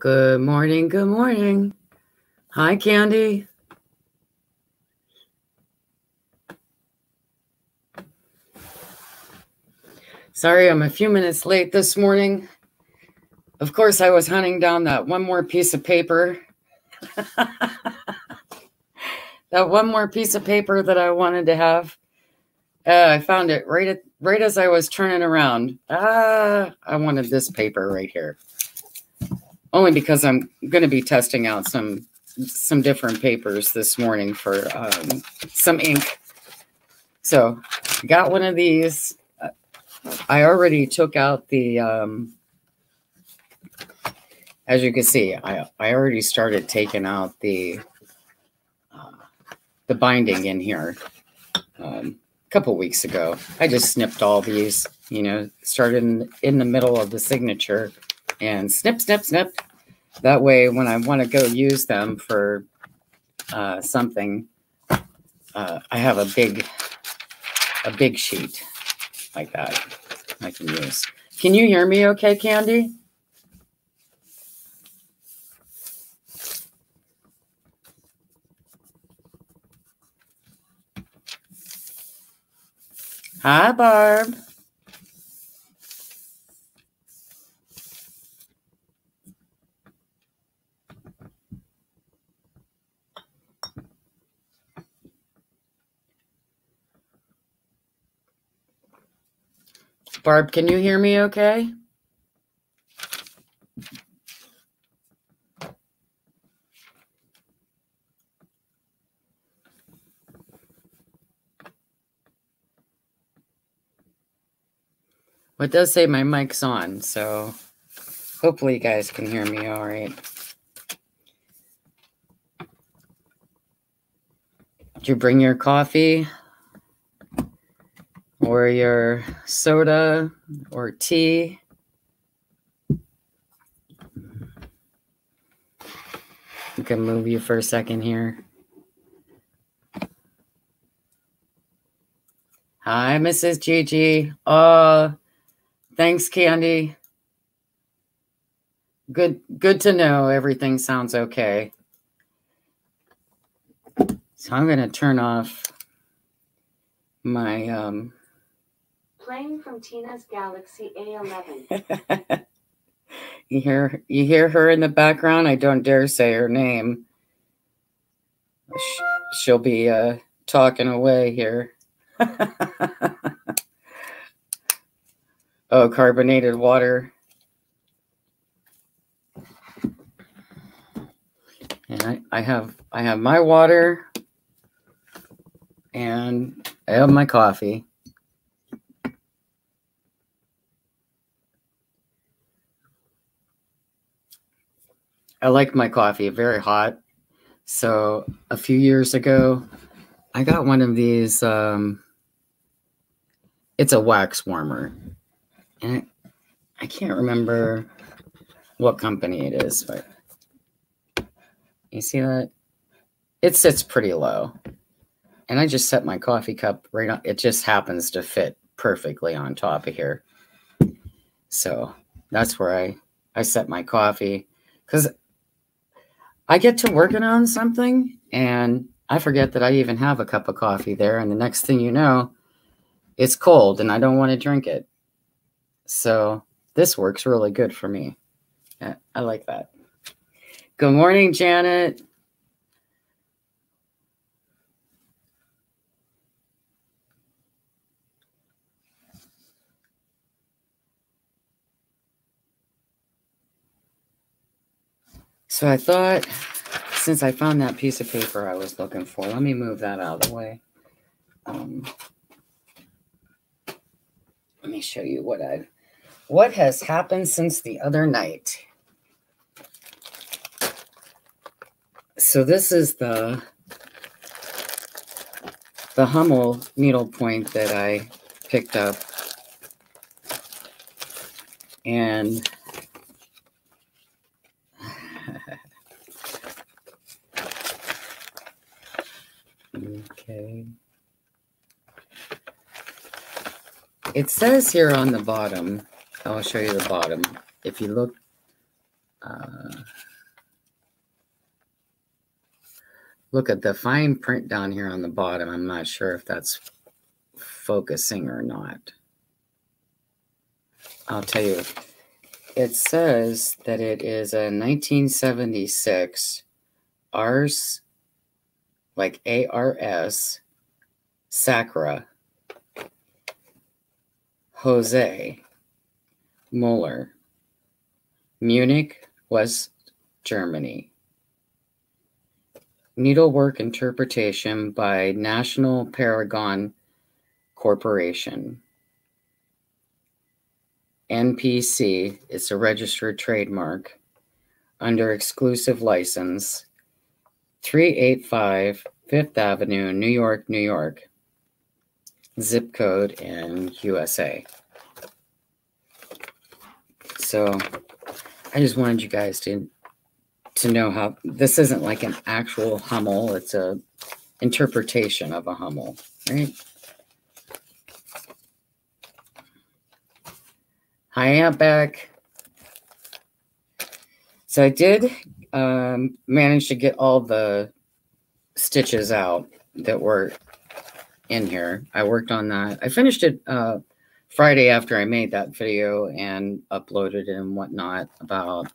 Good morning. Good morning. Hi, Candy. Sorry, I'm a few minutes late this morning. Of course, I was hunting down that one more piece of paper. that one more piece of paper that I wanted to have. Uh, I found it right at right as I was turning around. Ah, I wanted this paper right here. Only because I'm going to be testing out some some different papers this morning for um, some ink. So, got one of these. I already took out the. Um, as you can see, I I already started taking out the uh, the binding in here. Um, couple weeks ago. I just snipped all these, you know, started in, in the middle of the signature and snip, snip, snip. That way, when I want to go use them for uh, something, uh, I have a big, a big sheet like that I can use. Can you hear me okay, Candy? Hi, Barb. Barb, can you hear me okay? Well, it does say my mic's on, so hopefully you guys can hear me all right. Did you bring your coffee or your soda or tea? I can move you for a second here. Hi, Mrs. Gigi. Uh, Thanks, Candy. Good good to know everything sounds okay. So I'm going to turn off my um playing from Tina's Galaxy A11. you hear you hear her in the background? I don't dare say her name. She'll be uh talking away here. Oh, carbonated water. And I, I have I have my water and I have my coffee. I like my coffee very hot. So a few years ago, I got one of these. Um, it's a wax warmer, and I can't remember what company it is, but you see that? It sits pretty low. And I just set my coffee cup right on. It just happens to fit perfectly on top of here. So that's where I, I set my coffee because I get to working on something and I forget that I even have a cup of coffee there. And the next thing you know, it's cold and I don't want to drink it. So this works really good for me. I like that. Good morning, Janet. So I thought, since I found that piece of paper I was looking for, let me move that out of the way. Um, let me show you what I've what has happened since the other night? So this is the the Hummel needlepoint that I picked up. And okay. It says here on the bottom I'll show you the bottom. If you look uh, look at the fine print down here on the bottom. I'm not sure if that's focusing or not. I'll tell you. It says that it is a 1976 Ars, like ARS, Sacra, Jose, Muller, Munich, West Germany. Needlework interpretation by National Paragon Corporation. NPC is a registered trademark under exclusive license 385 Fifth Avenue, New York, New York. Zip code in USA. So I just wanted you guys to to know how this isn't like an actual Hummel, it's a interpretation of a Hummel, right? Hi, back. So I did um, manage to get all the stitches out that were in here. I worked on that. I finished it uh, Friday after I made that video and uploaded it and whatnot about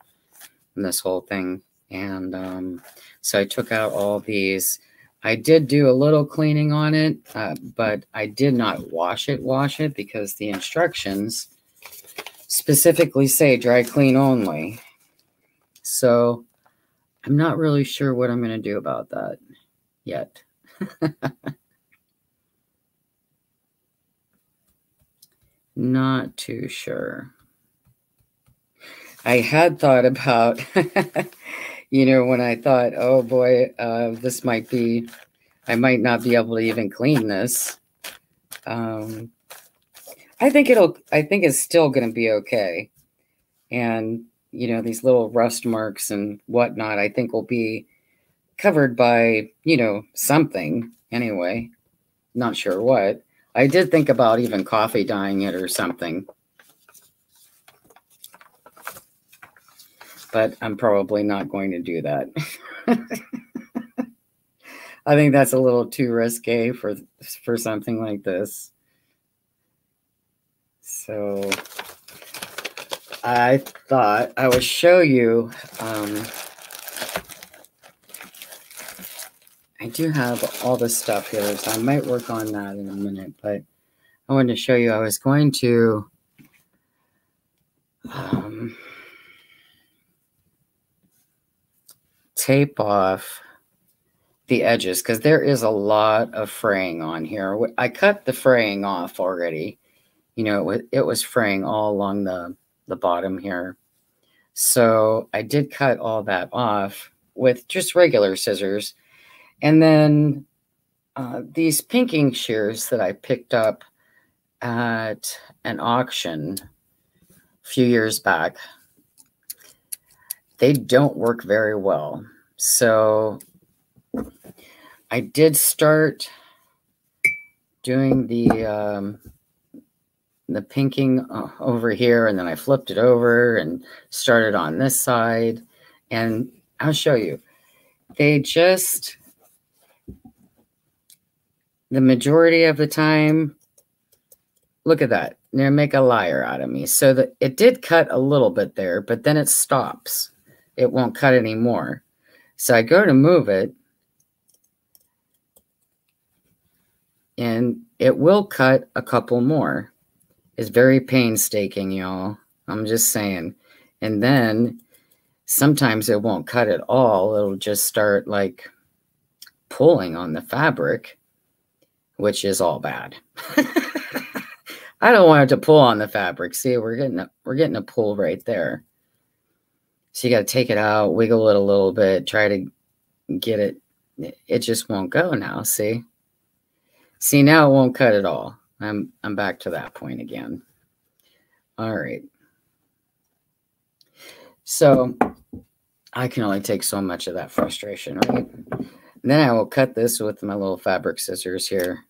this whole thing. And um, so I took out all these. I did do a little cleaning on it, uh, but I did not wash it, wash it because the instructions specifically say dry clean only. So I'm not really sure what I'm going to do about that yet. not too sure. I had thought about, you know, when I thought, oh boy, uh, this might be, I might not be able to even clean this. Um, I think it'll, I think it's still going to be okay. And, you know, these little rust marks and whatnot, I think will be covered by, you know, something anyway. Not sure what. I did think about even coffee dyeing it or something. But I'm probably not going to do that. I think that's a little too risque for for something like this. So I thought I would show you. Um, I do have all this stuff here, so I might work on that in a minute. But I wanted to show you. I was going to. Um, tape off the edges because there is a lot of fraying on here. I cut the fraying off already you know, it, was, it was fraying all along the, the bottom here. So I did cut all that off with just regular scissors. And then uh, these pinking shears that I picked up at an auction a few years back, they don't work very well. So I did start doing the um, the pinking uh, over here and then I flipped it over and started on this side and I'll show you. They just, the majority of the time, look at that. They make a liar out of me. So that it did cut a little bit there, but then it stops. It won't cut anymore. So I go to move it and it will cut a couple more It's very painstaking, y'all. I'm just saying. And then sometimes it won't cut at all. It'll just start like pulling on the fabric, which is all bad. I don't want it to pull on the fabric. See, we're getting a, we're getting a pull right there. So you got to take it out, wiggle it a little bit, try to get it. It just won't go now. See, see now it won't cut at all. I'm I'm back to that point again. All right. So I can only take so much of that frustration, right? Then I will cut this with my little fabric scissors here.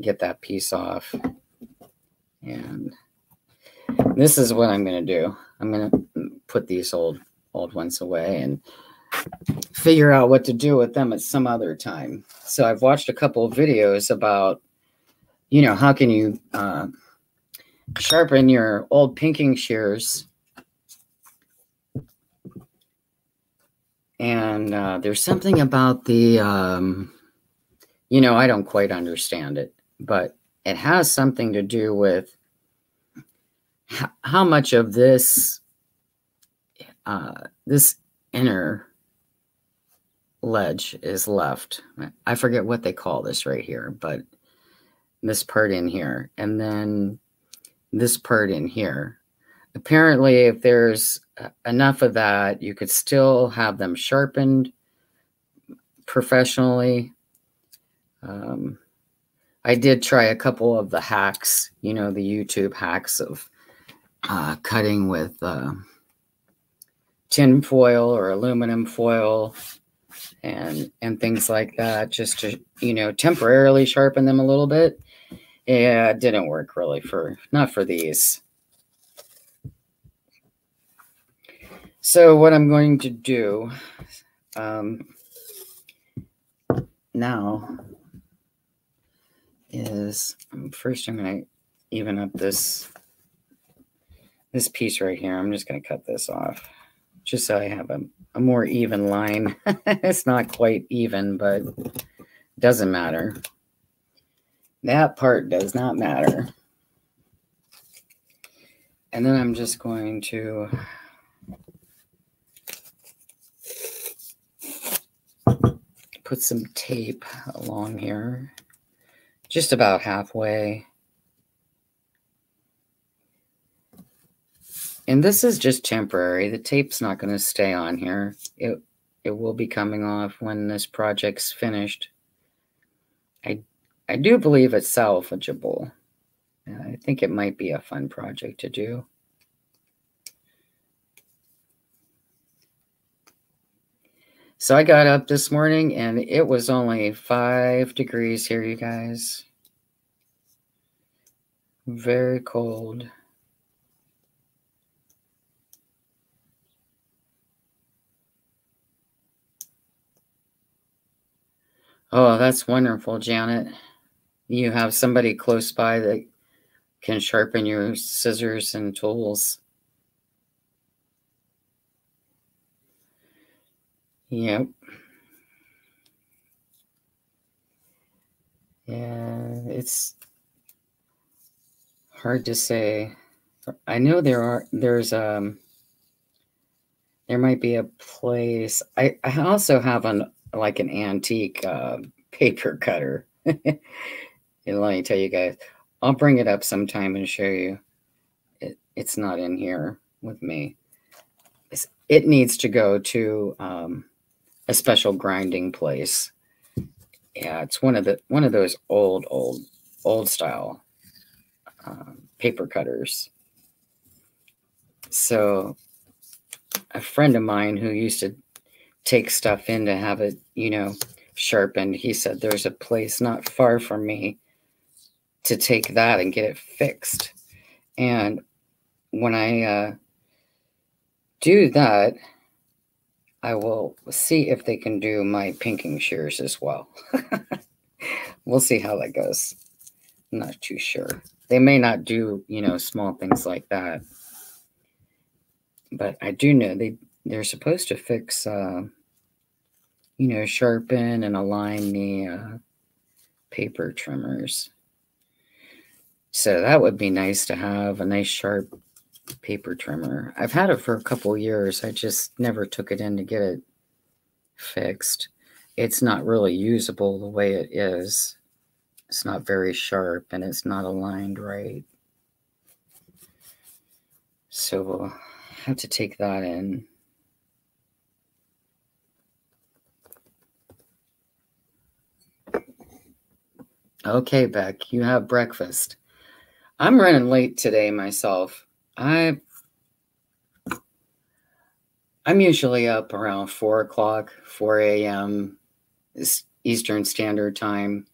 Get that piece off. And this is what I'm going to do. I'm going to put these old old ones away and figure out what to do with them at some other time. So I've watched a couple of videos about, you know, how can you uh, sharpen your old pinking shears. And uh, there's something about the, um, you know, I don't quite understand it, but it has something to do with how much of this uh, this inner ledge is left. I forget what they call this right here, but this part in here, and then this part in here. Apparently, if there's enough of that, you could still have them sharpened professionally. Um, I did try a couple of the hacks, you know, the YouTube hacks of uh, cutting with uh, tin foil or aluminum foil and and things like that just to you know temporarily sharpen them a little bit yeah it didn't work really for not for these so what i'm going to do um, now is um, first i'm going to even up this this piece right here i'm just going to cut this off just so i have a a more even line. it's not quite even, but doesn't matter. That part does not matter. And then I'm just going to put some tape along here, just about halfway. And this is just temporary. The tape's not going to stay on here. It it will be coming off when this project's finished. I I do believe it's salvageable. I think it might be a fun project to do. So I got up this morning and it was only five degrees here, you guys. Very cold. Oh, that's wonderful, Janet. You have somebody close by that can sharpen your scissors and tools. Yep. Yeah, it's hard to say. I know there are there's um there might be a place. I I also have an like an antique uh, paper cutter. and let me tell you guys, I'll bring it up sometime and show you. It, it's not in here with me. It's, it needs to go to um, a special grinding place. Yeah, it's one of the one of those old, old, old style um, paper cutters. So, a friend of mine who used to take stuff in to have it, you know, sharpened. He said there's a place not far from me to take that and get it fixed. And when I uh, do that, I will see if they can do my pinking shears as well. we'll see how that goes. I'm not too sure. They may not do, you know, small things like that. But I do know they they're supposed to fix, uh, you know, sharpen and align the uh, paper trimmers. So that would be nice to have a nice sharp paper trimmer. I've had it for a couple years. I just never took it in to get it fixed. It's not really usable the way it is. It's not very sharp and it's not aligned right. So we'll have to take that in. Okay, Beck, you have breakfast. I'm running late today myself. I I'm usually up around four o'clock, 4 a.m. Eastern Standard Time,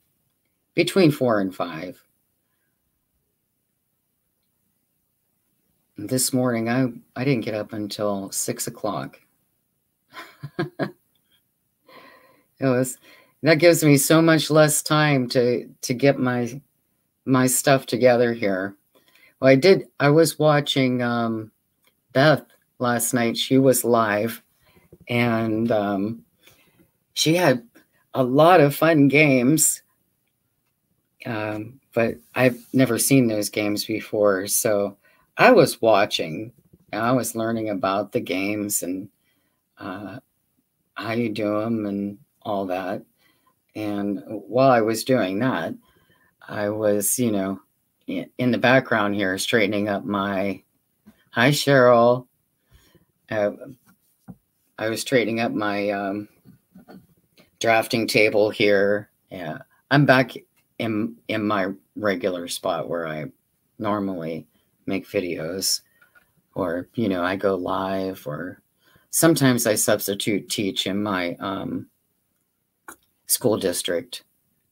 between four and five. This morning, I, I didn't get up until six o'clock. it was that gives me so much less time to to get my my stuff together here. Well, I did. I was watching um, Beth last night. She was live, and um, she had a lot of fun games. Um, but I've never seen those games before, so I was watching. I was learning about the games and uh, how you do them and all that. And while I was doing that, I was, you know, in the background here, straightening up my. Hi, Cheryl. Uh, I was straightening up my um, drafting table here. Yeah, I'm back in in my regular spot where I normally make videos, or you know, I go live, or sometimes I substitute teach in my um, school district,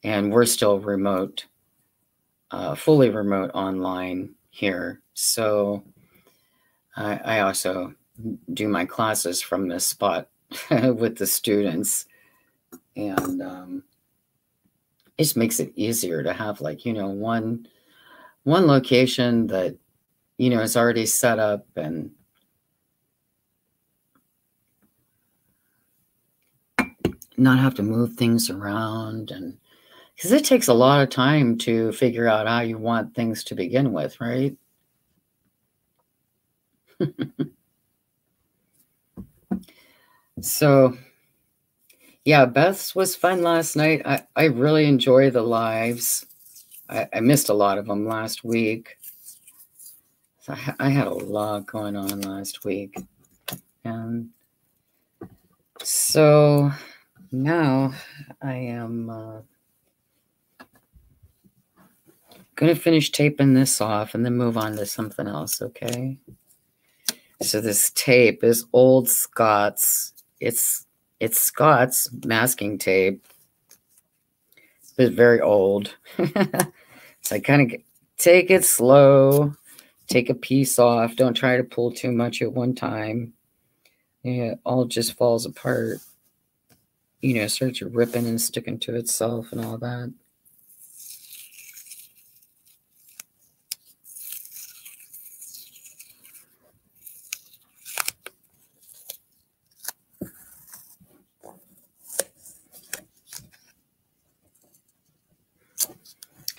and we're still remote uh, fully remote online here. So I, I also do my classes from this spot with the students. And um, it just makes it easier to have like, you know, one one location that, you know, is already set up and not have to move things around and because it takes a lot of time to figure out how you want things to begin with, right? so, yeah, Beth's was fun last night. I, I really enjoy the lives. I, I missed a lot of them last week. So I, I had a lot going on last week. And so now I am. Uh, going to finish taping this off and then move on to something else, okay? So this tape is old Scotch. It's it's Scotch masking tape. It's very old. so I kind of take it slow, take a piece off. Don't try to pull too much at one time. It all just falls apart. You know, starts ripping and sticking to itself and all that.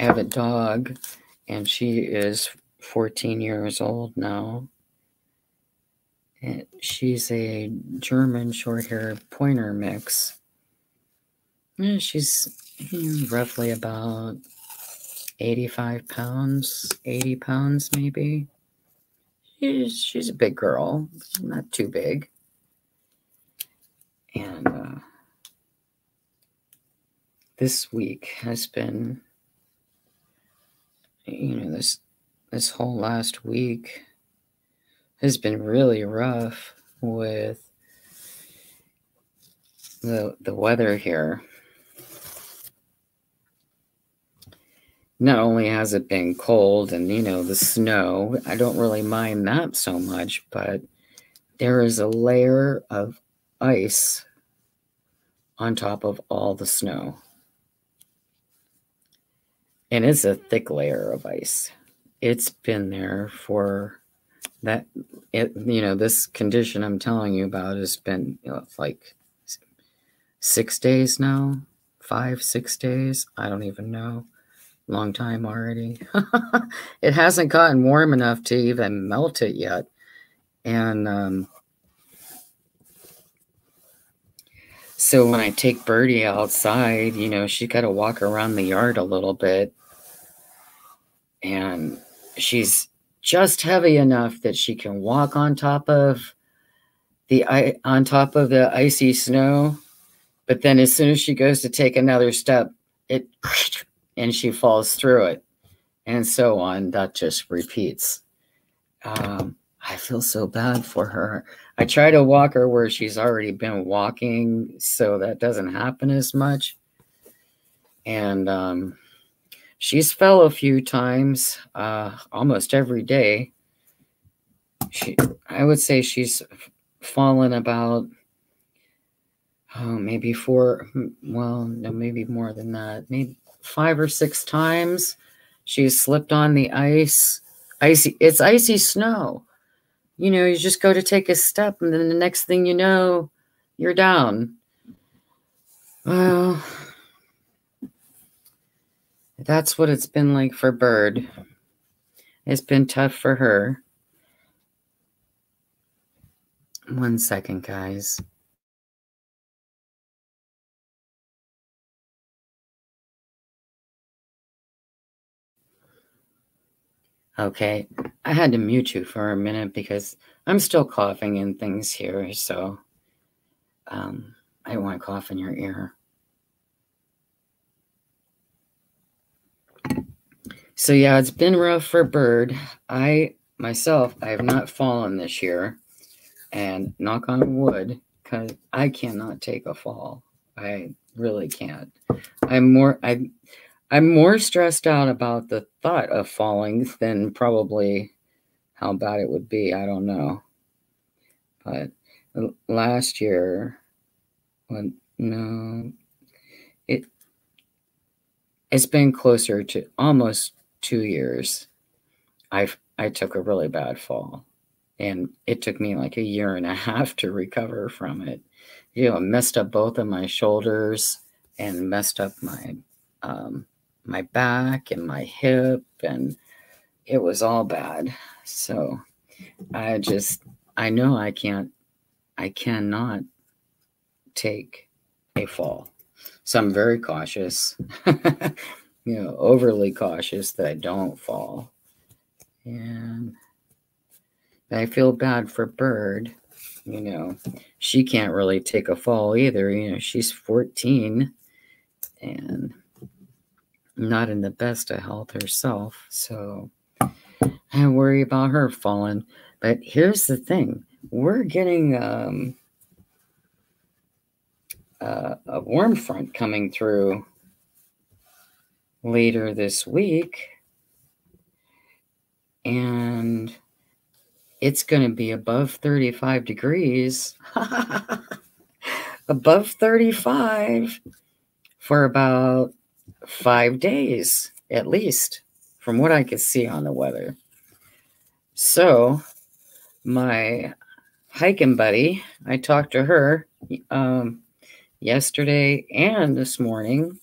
Have a dog, and she is 14 years old now. And she's a German short hair pointer mix. Yeah, she's roughly about 85 pounds, 80 pounds maybe. She's, she's a big girl, not too big. And uh, this week has been you know this this whole last week has been really rough with the the weather here. Not only has it been cold and you know the snow, I don't really mind that so much, but there is a layer of ice on top of all the snow and it's a thick layer of ice. It's been there for that. It you know this condition I'm telling you about has been you know, like six days now, five six days. I don't even know. Long time already. it hasn't gotten warm enough to even melt it yet, and um, So when I take Birdie outside, you know, she got to walk around the yard a little bit. And she's just heavy enough that she can walk on top of the on top of the icy snow. But then as soon as she goes to take another step, it and she falls through it. And so on. That just repeats. Um, I feel so bad for her. I try to walk her where she's already been walking, so that doesn't happen as much. And um, she's fell a few times, uh, almost every day. She, I would say she's fallen about oh, maybe four, well, no, maybe more than that, maybe five or six times. She's slipped on the ice. Icy, it's icy snow. You know, you just go to take a step, and then the next thing you know, you're down. Well, that's what it's been like for Bird. It's been tough for her. One second, guys. Okay, I had to mute you for a minute because I'm still coughing and things here, so um, I don't want to cough in your ear. So yeah, it's been rough for Bird. I myself, I have not fallen this year, and knock on wood, because I cannot take a fall. I really can't. I'm more I I'm more stressed out about the thought of falling than probably how bad it would be. I don't know. But last year, when no, it it's been closer to almost two years. I I took a really bad fall, and it took me like a year and a half to recover from it. You know, messed up both of my shoulders and messed up my um, my back and my hip and it was all bad. So I just I know I can't I cannot take a fall. So I'm very cautious. you know, overly cautious that I don't fall. And I feel bad for Bird. You know, she can't really take a fall either. You know, she's 14 and not in the best of health herself. So I worry about her falling. But here's the thing we're getting um, uh, a warm front coming through later this week. And it's going to be above 35 degrees. above 35 for about five days at least, from what I could see on the weather. So, my hiking buddy, I talked to her um, yesterday and this morning,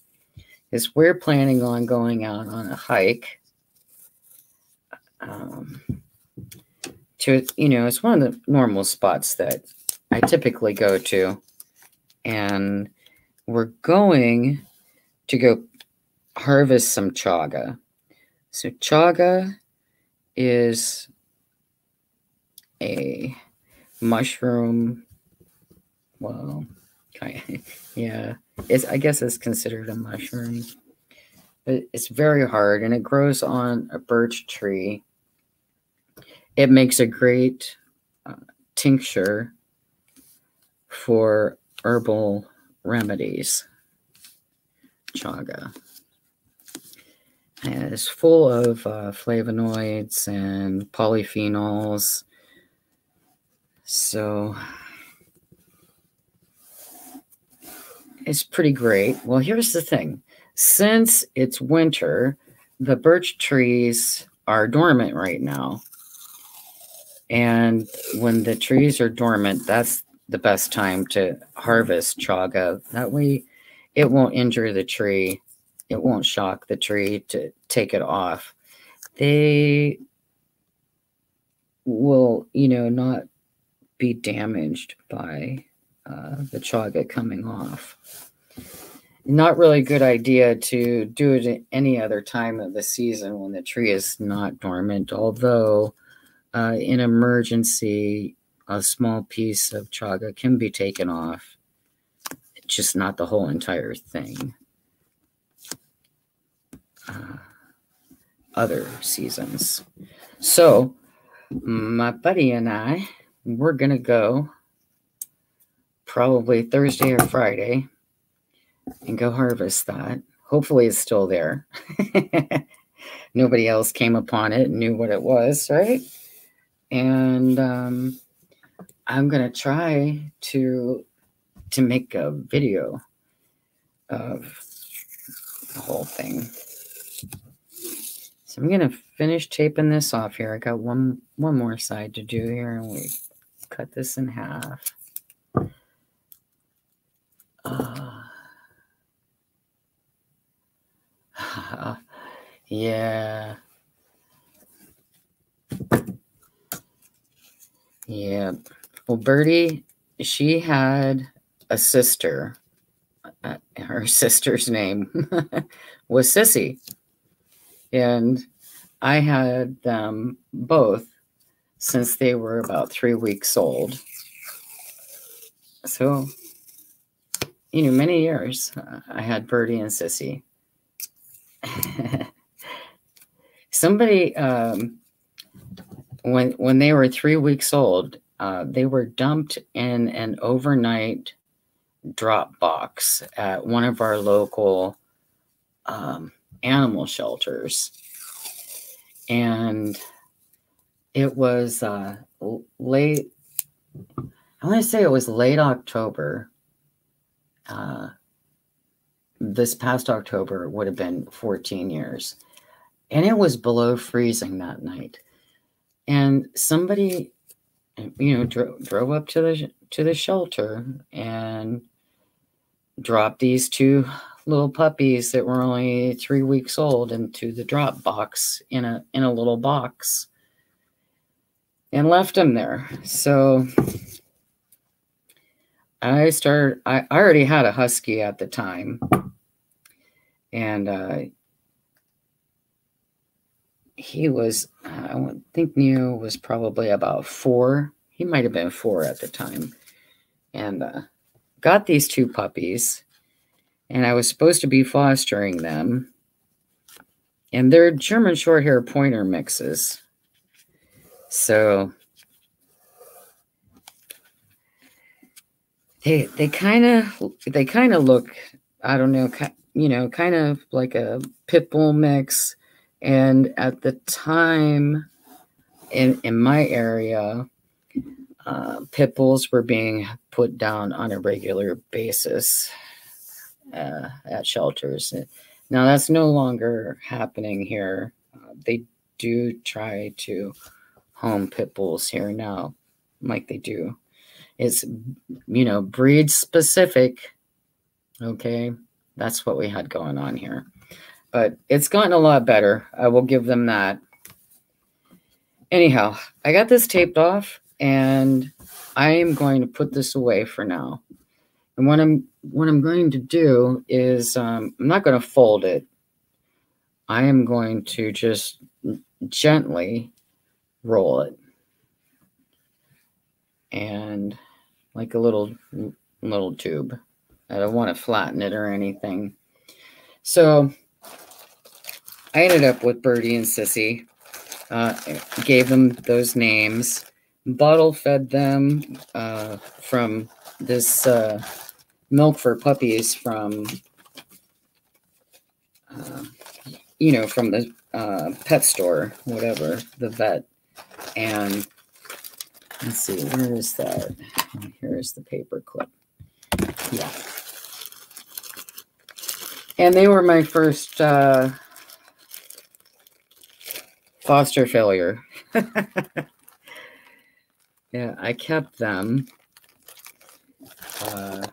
is we're planning on going out on a hike. Um, to you know, it's one of the normal spots that I typically go to, and we're going to go harvest some chaga. So chaga is a mushroom. Well, yeah, it's I guess it's considered a mushroom. But it's very hard and it grows on a birch tree. It makes a great uh, tincture for herbal remedies. Chaga. And it's full of uh, flavonoids and polyphenols. So it's pretty great. Well, here's the thing since it's winter, the birch trees are dormant right now. And when the trees are dormant, that's the best time to harvest chaga. That way, it won't injure the tree it won't shock the tree to take it off. They will, you know, not be damaged by uh, the chaga coming off. Not really a good idea to do it at any other time of the season when the tree is not dormant, although uh, in emergency, a small piece of chaga can be taken off, just not the whole entire thing uh, other seasons. So, my buddy and I, we're going to go probably Thursday or Friday and go harvest that. Hopefully, it's still there. Nobody else came upon it and knew what it was, right? And um, I'm going to try to to make a video of the whole thing. So I'm gonna finish taping this off here. I got one one more side to do here, and we cut this in half. Yeah. Yeah. Well, Birdie, she had a sister. Uh, her sister's name was Sissy. And I had them both since they were about three weeks old. So, you know, many years uh, I had Birdie and Sissy. Somebody, um, when when they were three weeks old, uh, they were dumped in an overnight drop box at one of our local um, animal shelters. And it was uh, late, I want to say it was late October. Uh, this past October would have been 14 years. And it was below freezing that night. And somebody, you know, dro- drove up to the to the shelter and dropped these two little puppies that were only three weeks old into the drop box in a in a little box and left them there so i started i, already had a husky at the time and uh, he was i think neo was probably about four he might have been four at the time and uh, got these two puppies and I was supposed to be fostering them. And they're German short hair pointer mixes. So they they kind of they kind of look I don't know you know kind of like a pit bull mix and at the time in in my area uh, pit bulls were being put down on a regular basis uh, at shelters. Now that's no longer happening here. Uh, they do try to home pit bulls here now, like they do. It's you know breed specific. Okay, that's what we had going on here, but it's gotten a lot better. I will give them that. Anyhow, I got this taped off, and I am going to put this away for now. And what I'm what I'm going to do is um, I'm not going to fold it. I am going to just gently roll it. And like a little little tube. I don't want to flatten it or anything. So I ended up with Birdie and Sissy. Uh, gave them those names. Bottle fed them uh, from this uh, milk for puppies from, uh, you know, from the uh, pet store, whatever, the vet. And let's see, where is that? Here's the paper clip. Yeah. And they were my first uh, foster failure. yeah, I kept them. Uh,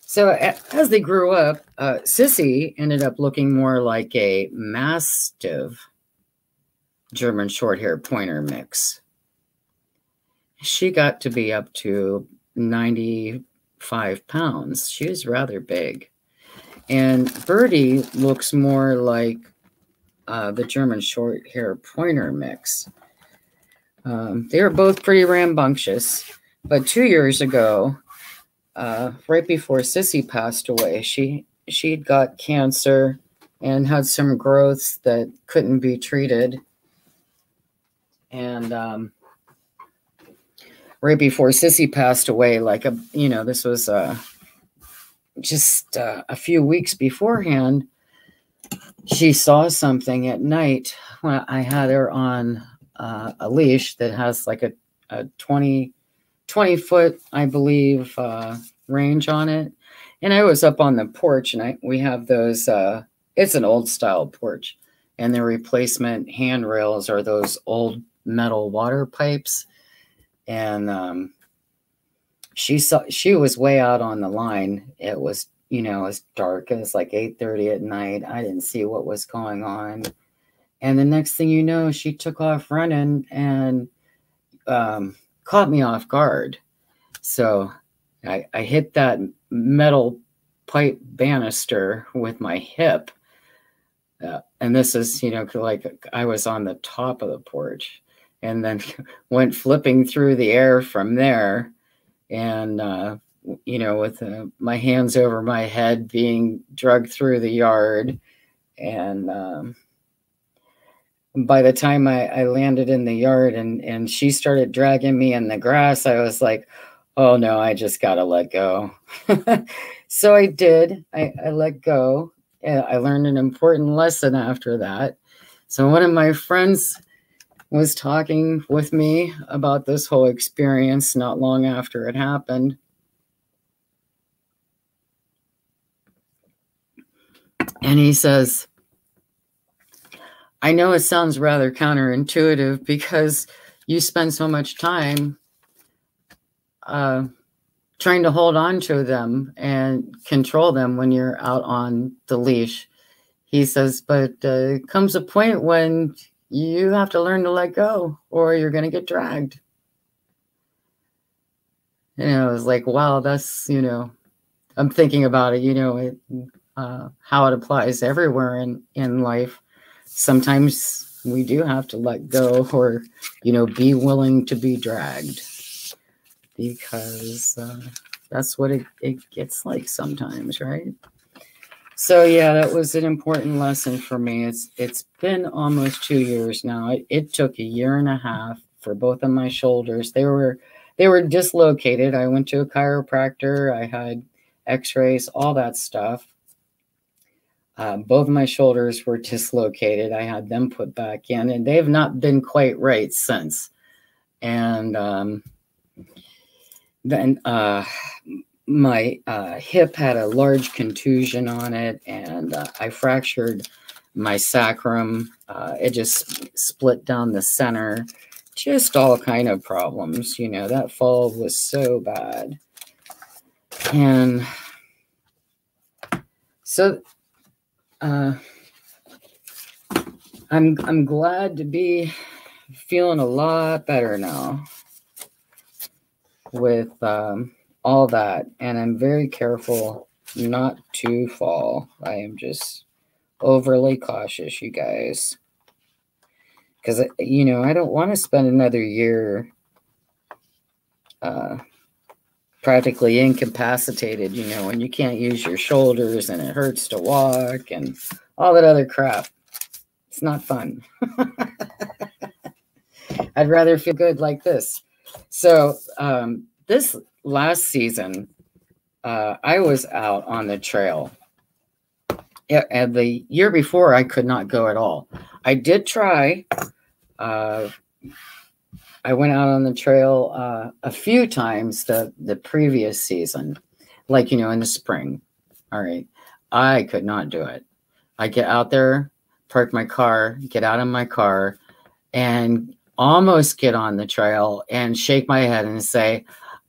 so as they grew up, uh, Sissy ended up looking more like a Mastiff German short hair pointer mix. She got to be up to 95 pounds. She was rather big. And Birdie looks more like uh, the German short hair pointer mix. Um, they were both pretty rambunctious. But two years ago, uh, right before Sissy passed away. She she'd got cancer and had some growths that couldn't be treated. And um, right before Sissy passed away, like a you know, this was uh, just uh, a few weeks beforehand. She saw something at night when I had her on uh, a leash that has like a, a 20 20 foot, I believe, uh, range on it. And I was up on the porch and I we have those uh it's an old style porch and the replacement handrails are those old metal water pipes. And um she saw she was way out on the line. It was, you know, it was dark. It was like 8 30 at night. I didn't see what was going on. And the next thing you know, she took off running and um, caught me off guard. So I, I hit that metal pipe banister with my hip. Uh, and this is, you know, like I was on the top of the porch and then went flipping through the air from there. And, uh, you know, with uh, my hands over my head being dragged through the yard. And, um, by the time I, I landed in the yard and, and she started dragging me in the grass, I was like, oh no, I just got to let go. so I did. I, I let go. I learned an important lesson after that. So one of my friends was talking with me about this whole experience not long after it happened. And he says, I know it sounds rather counterintuitive because you spend so much time uh, trying to hold on to them and control them when you're out on the leash. He says, but uh, comes a point when you have to learn to let go or you're going to get dragged. And I was like, wow, that's, you know, I'm thinking about it, you know, it, uh, how it applies everywhere in, in life sometimes we do have to let go or, you know, be willing to be dragged because uh, that's what it, it gets like sometimes, right? So yeah, that was an important lesson for me. It's it's been almost two years now. It, it took a year and a half for both of my shoulders. They were they were dislocated. I went to a chiropractor. I had X-rays, all that stuff. Uh, both my shoulders were dislocated. I had them put back in, and they've not been quite right since. And um, then uh, my uh, hip had a large contusion on it, and uh, I fractured my sacrum. Uh, it just split down the center. Just all kind of problems. You know, that fall was so bad. And so uh, I'm I'm glad to be feeling a lot better now with um, all that, and I'm very careful not to fall. I am just overly cautious, you guys, because you know I don't want to spend another year uh, practically incapacitated, you know, and you can't use your shoulders and it hurts to walk and all that other crap. It's not fun. I'd rather feel good like this. So, um, this last season, uh, I was out on the trail. And the year before, I could not go at all. I did try. Uh, I went out on the trail uh, a few times the the previous season, like you know in the spring. All right, I could not do it. I get out there, park my car, get out of my car, and almost get on the trail and shake my head and say,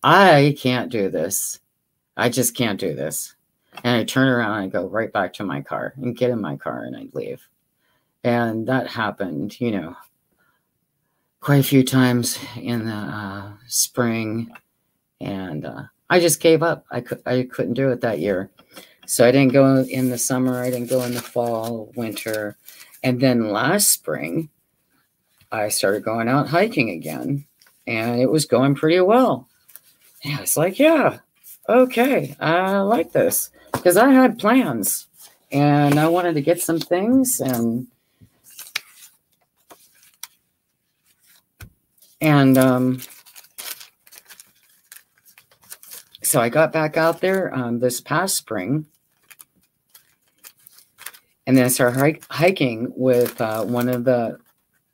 "I can't do this. I just can't do this." And I turn around and I go right back to my car and get in my car and I leave. And that happened, you know, quite a few times in the uh, spring, and uh, I just gave up. I could I couldn't do it that year, so I didn't go in the summer. I didn't go in the fall, winter, and then last spring, I started going out hiking again, and it was going pretty well. And I was like, yeah, okay, I like this because I had plans and I wanted to get some things and And um, so I got back out there um, this past spring. And then I started hiking with uh, one of the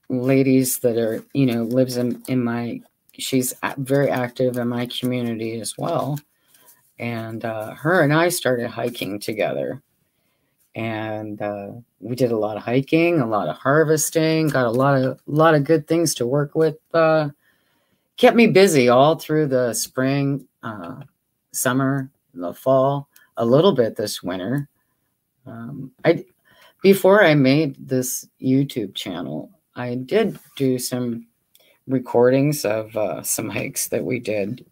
ladies that are, you know, lives in, in my, she's very active in my community as well. and uh, her and I started hiking together. And uh, we did a lot of hiking, a lot of harvesting, got a lot of lot of good things to work with. Uh, kept me busy all through the spring, uh, summer, the fall, a little bit this winter. Um, I before I made this YouTube channel, I did do some recordings of uh, some hikes that we did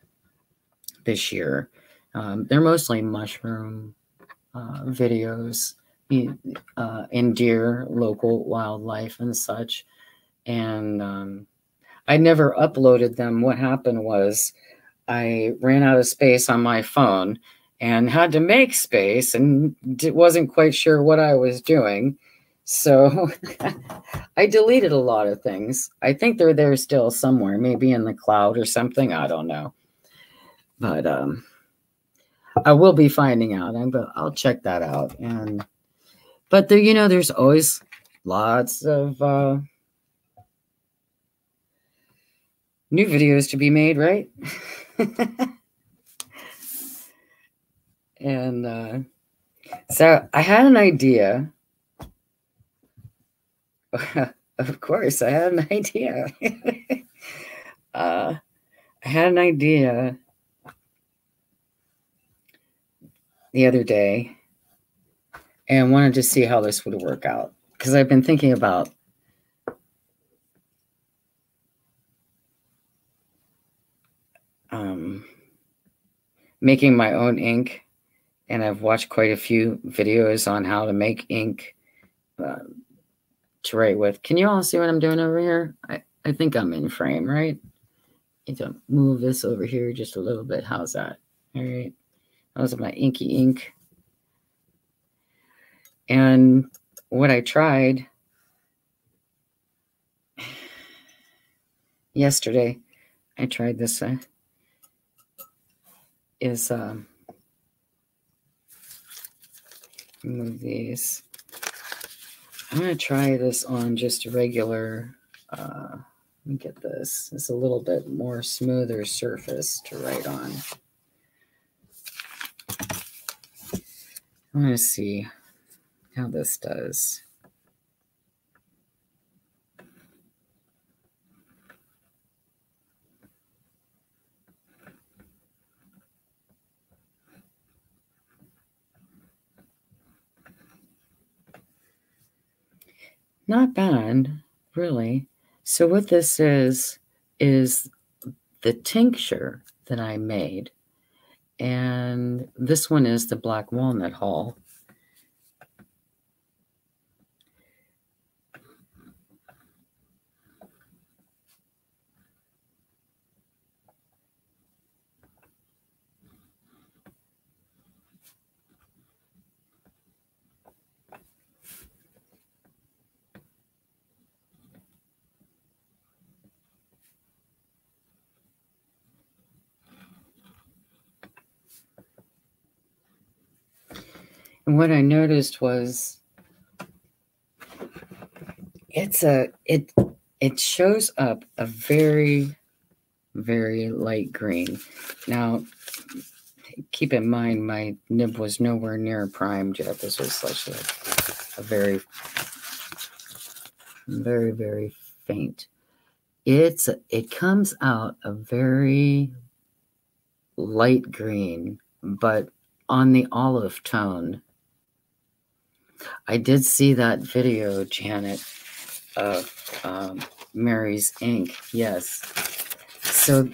this year. Um, they're mostly mushroom uh, videos uh, in deer, local wildlife, and such. And um, I never uploaded them. What happened was I ran out of space on my phone and had to make space and wasn't quite sure what I was doing. So I deleted a lot of things. I think they're there still somewhere, maybe in the cloud or something. I don't know. But um, I will be finding out. I'm, I'll check that out. And but there, you know, there's always lots of uh, new videos to be made, right? and uh, so I had an idea. of course, I had an idea. uh, I had an idea the other day and wanted to see how this would work out because I've been thinking about um, making my own ink and I've watched quite a few videos on how to make ink uh, to write with. Can you all see what I'm doing over here? I, I think I'm in frame, right? I need to move this over here just a little bit. How's that? All right. Those are my inky ink. And what I tried yesterday, I tried this, uh, is um, move these. I'm going to try this on just a regular, uh, let me get this. It's a little bit more smoother surface to write on. I'm going to see how this does. Not bad, really. So what this is, is the tincture that I made. And this one is the black walnut hull. And what I noticed was it's a it it shows up a very very light green. Now keep in mind my nib was nowhere near primed yet. This was such a, a very very very faint. It's it comes out a very light green, but on the olive tone I did see that video, Janet, of um, Mary's ink. Yes. So,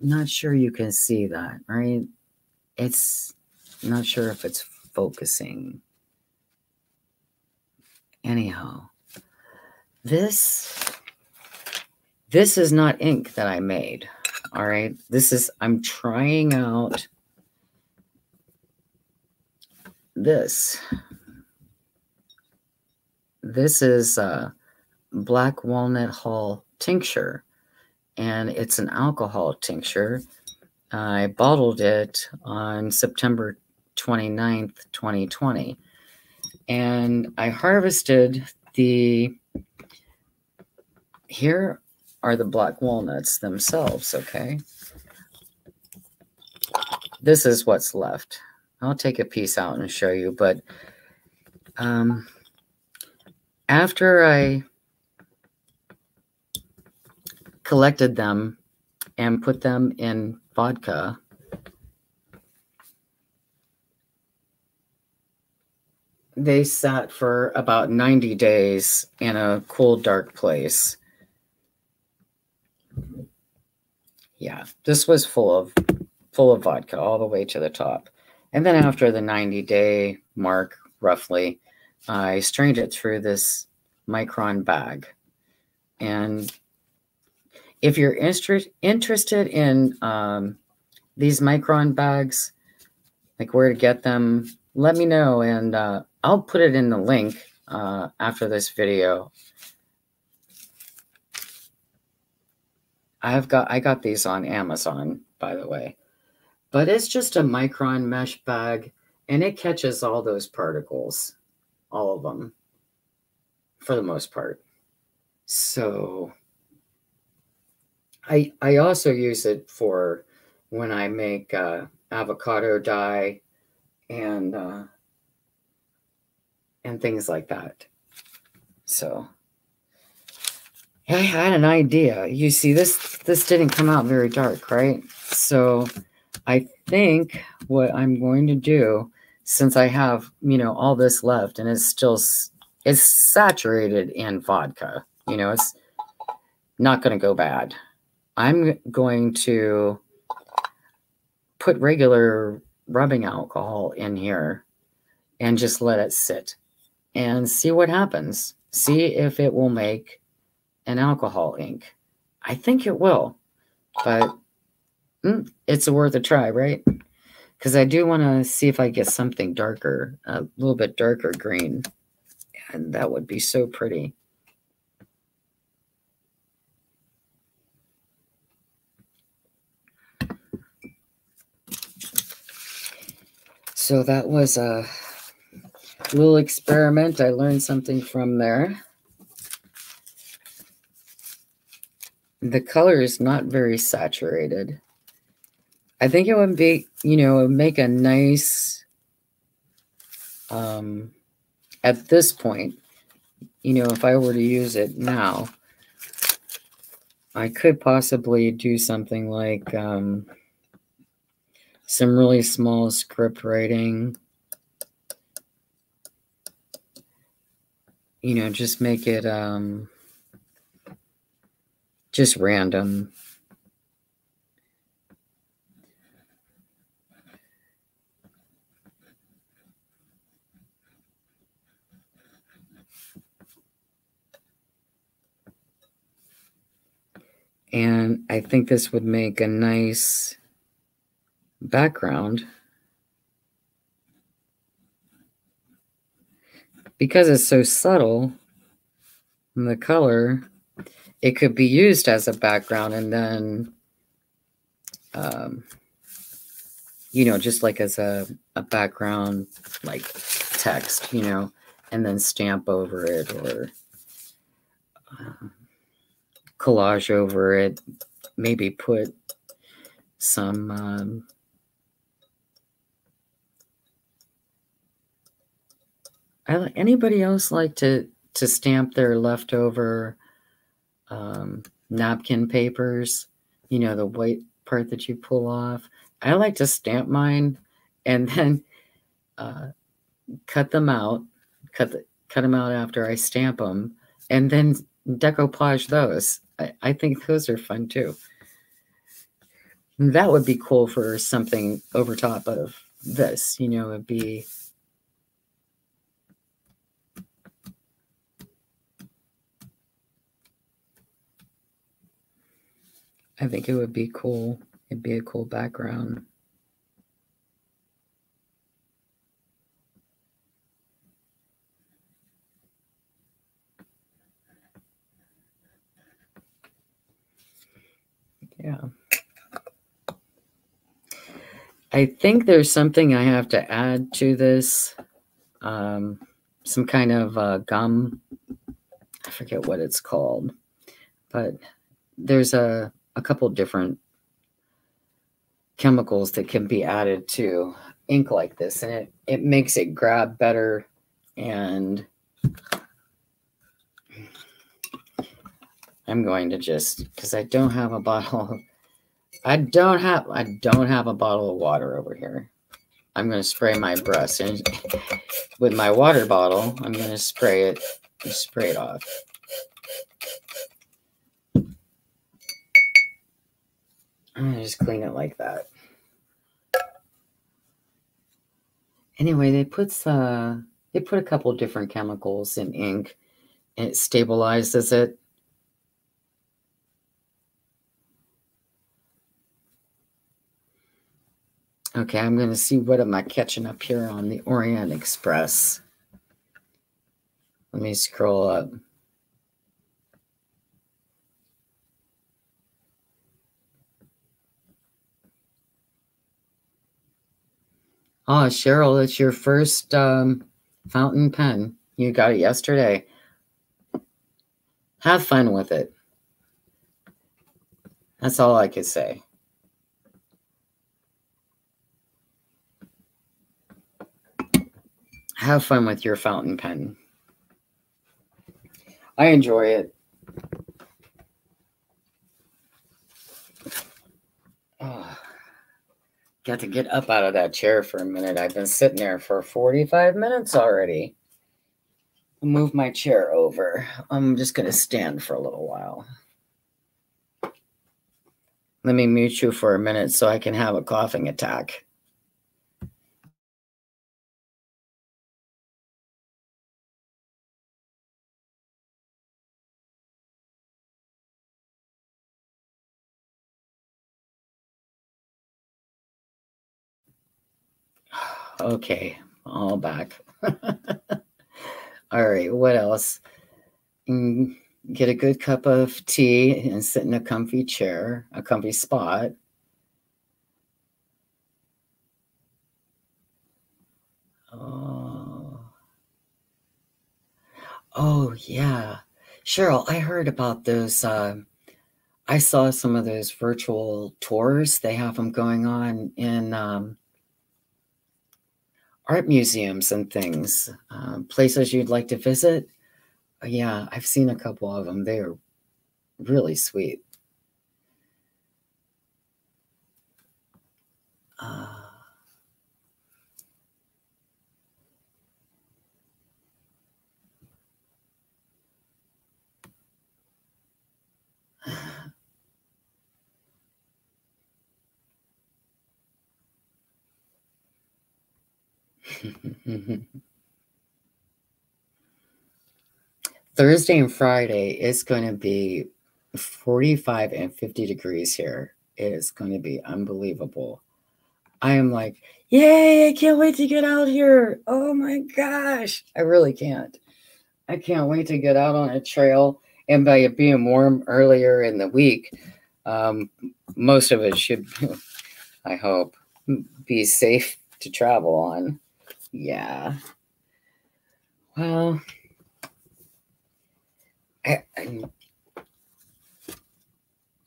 not sure you can see that, right? It's not sure if it's focusing. Anyhow, this this is not ink that I made. All right. This is I'm trying out this. This is a black walnut hull tincture, and it's an alcohol tincture. I bottled it on September 29th, 2020. And I harvested the, here are the black walnuts themselves, okay? this is what's left. I'll take a piece out and show you, but um, after I collected them and put them in vodka, they sat for about 90 days in a cool, dark place. Yeah, this was full of full of vodka all the way to the top. And then after the 90 day mark, roughly, I strained it through this micron bag. And if you're inter- interested in um, these micron bags, like where to get them, let me know and uh, I'll put it in the link uh, after this video. I've got I got these on Amazon, by the way. But it's just a micron mesh bag and it catches all those particles, all of them, for the most part. So I I also use it for when I make uh, avocado dye and uh, and things like that. So I had an idea. You see, this this didn't come out very dark, right? So I think what I'm going to do, since I have you know all this left and it's still it's saturated in vodka, you know, it's not going to go bad. I'm going to put regular rubbing alcohol in here and just let it sit and see what happens. See if it will make an alcohol ink. I think it will, but Mm, it's worth a try, right? Because I do want to see if I get something darker, a little bit darker green. And that would be so pretty. So that was a little experiment. I learned something from there. The color is not very saturated. I think it would be, you know, make a nice, um, at this point, you know, if I were to use it now, I could possibly do something like um, some really small script writing you know, just make it um, just random. And I think this would make a nice background. because it's so subtle in the color, it could be used as a background and then, um, you know, just like as a, a background, like text, you know, and then stamp over it or uh, collage over it. Maybe put some um, I, anybody else like to to stamp their leftover um, napkin papers? You know, the white part that you pull off. I like to stamp mine and then uh, cut them out, cut the, cut them out after I stamp them, and then decoupage those. I, I think those are fun too. That would be cool for something over top of this. You know, it'd be I think it would be cool. It'd be a cool background. Yeah. I think there's something I have to add to this. Um, some kind of uh, gum. I forget what it's called, but there's a a couple different chemicals that can be added to ink like this and it, it makes it grab better and I'm going to just because I don't have a bottle I don't have I don't have a bottle of water over here. I'm going to spray my brush and with my water bottle, I'm going to spray it spray it off. I'm going to just clean it like that. Anyway, they put uh they put a couple different chemicals in ink and it stabilizes it Okay, I'm going to see what am I catching up here on the Orient Express. Let me scroll up. Oh, Cheryl, it's your first um, fountain pen. You got it yesterday. Have fun with it. That's all I could say. Have fun with your fountain pen. I enjoy it. Oh, got to get up out of that chair for a minute. I've been sitting there for 45 minutes already. Move my chair over. I'm just going to stand for a little while. Let me mute you for a minute so I can have a coughing attack. Okay, all back. all right, what else? Mm, get a good cup of tea and sit in a comfy chair, a comfy spot. Oh, oh yeah. Cheryl, I heard about those. Uh, I saw some of those virtual tours. They have them going on in um, art museums and things, uh, places you'd like to visit. Yeah, I've seen a couple of them. They are really sweet. Thursday and Friday is going to be 45 and 50 degrees here. It is going to be unbelievable. I am like, yay, I can't wait to get out here. Oh my gosh. I really can't. I can't wait to get out on a trail. And by it being warm earlier in the week, um, most of it should, I hope, be safe to travel on. Yeah. Well, I, I,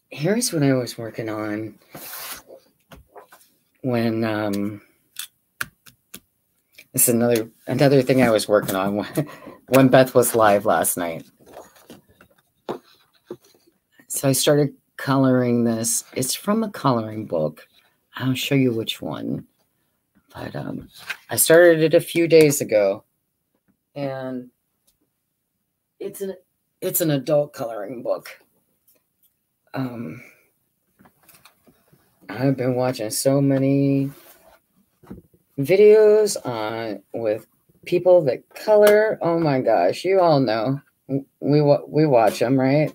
here's what I was working on when um this is another another thing I was working on when, when Beth was live last night. So I started coloring this. It's from a coloring book. I'll show you which one. But um, I started it a few days ago, and it's an it's an adult coloring book. Um, I've been watching so many videos on with people that color. Oh my gosh, you all know we we watch them, right?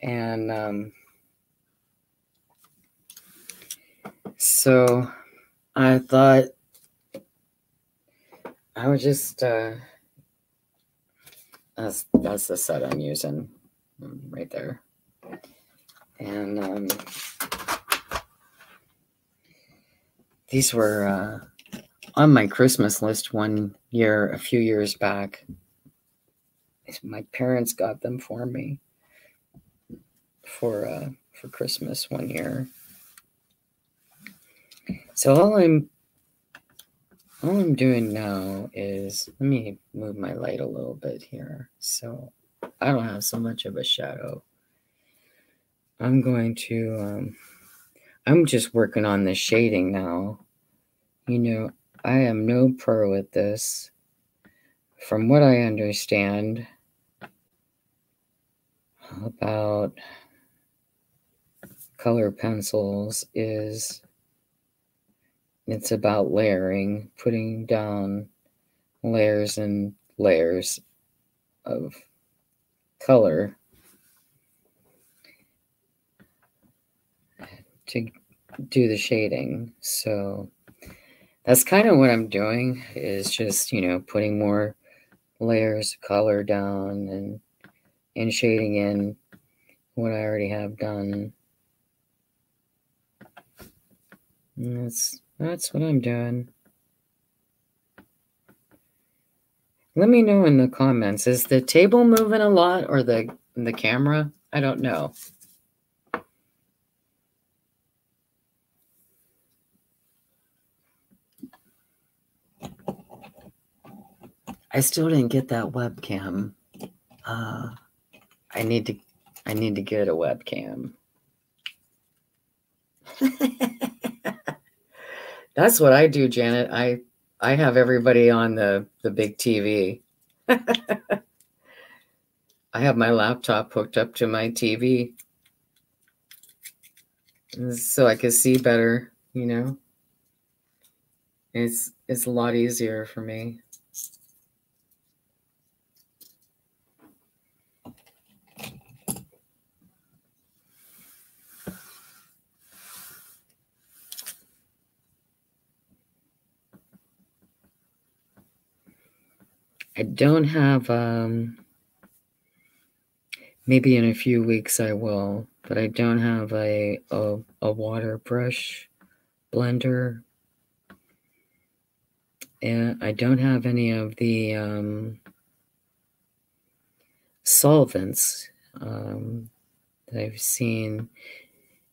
And um, so I thought I would just uh that's that's the set I'm using um, right there. And um these were uh on my Christmas list one year a few years back. My parents got them for me for uh for Christmas one year So all I'm all I'm doing now is let me move my light a little bit here so I don't have so much of a shadow. I'm going to um, I'm just working on the shading now. You know, I am no pro at this. From what I understand about color pencils is it's about layering, putting down layers and layers of color to do the shading. So that's kind of what I'm doing is just, you know, putting more layers of color down and and shading in what I already have done. And that's that's what I'm doing. Let me know in the comments. Is the table moving a lot or the the camera? I don't know. I still didn't get that webcam. Uh, I need to I need to get a webcam. That's what I do, Janet. I I have everybody on the the big TV. I have my laptop hooked up to my TV so I can see better, you know. It's it's a lot easier for me. I don't have, um, maybe in a few weeks I will, but I don't have a, a, a water brush blender. And I don't have any of the um, solvents um, that I've seen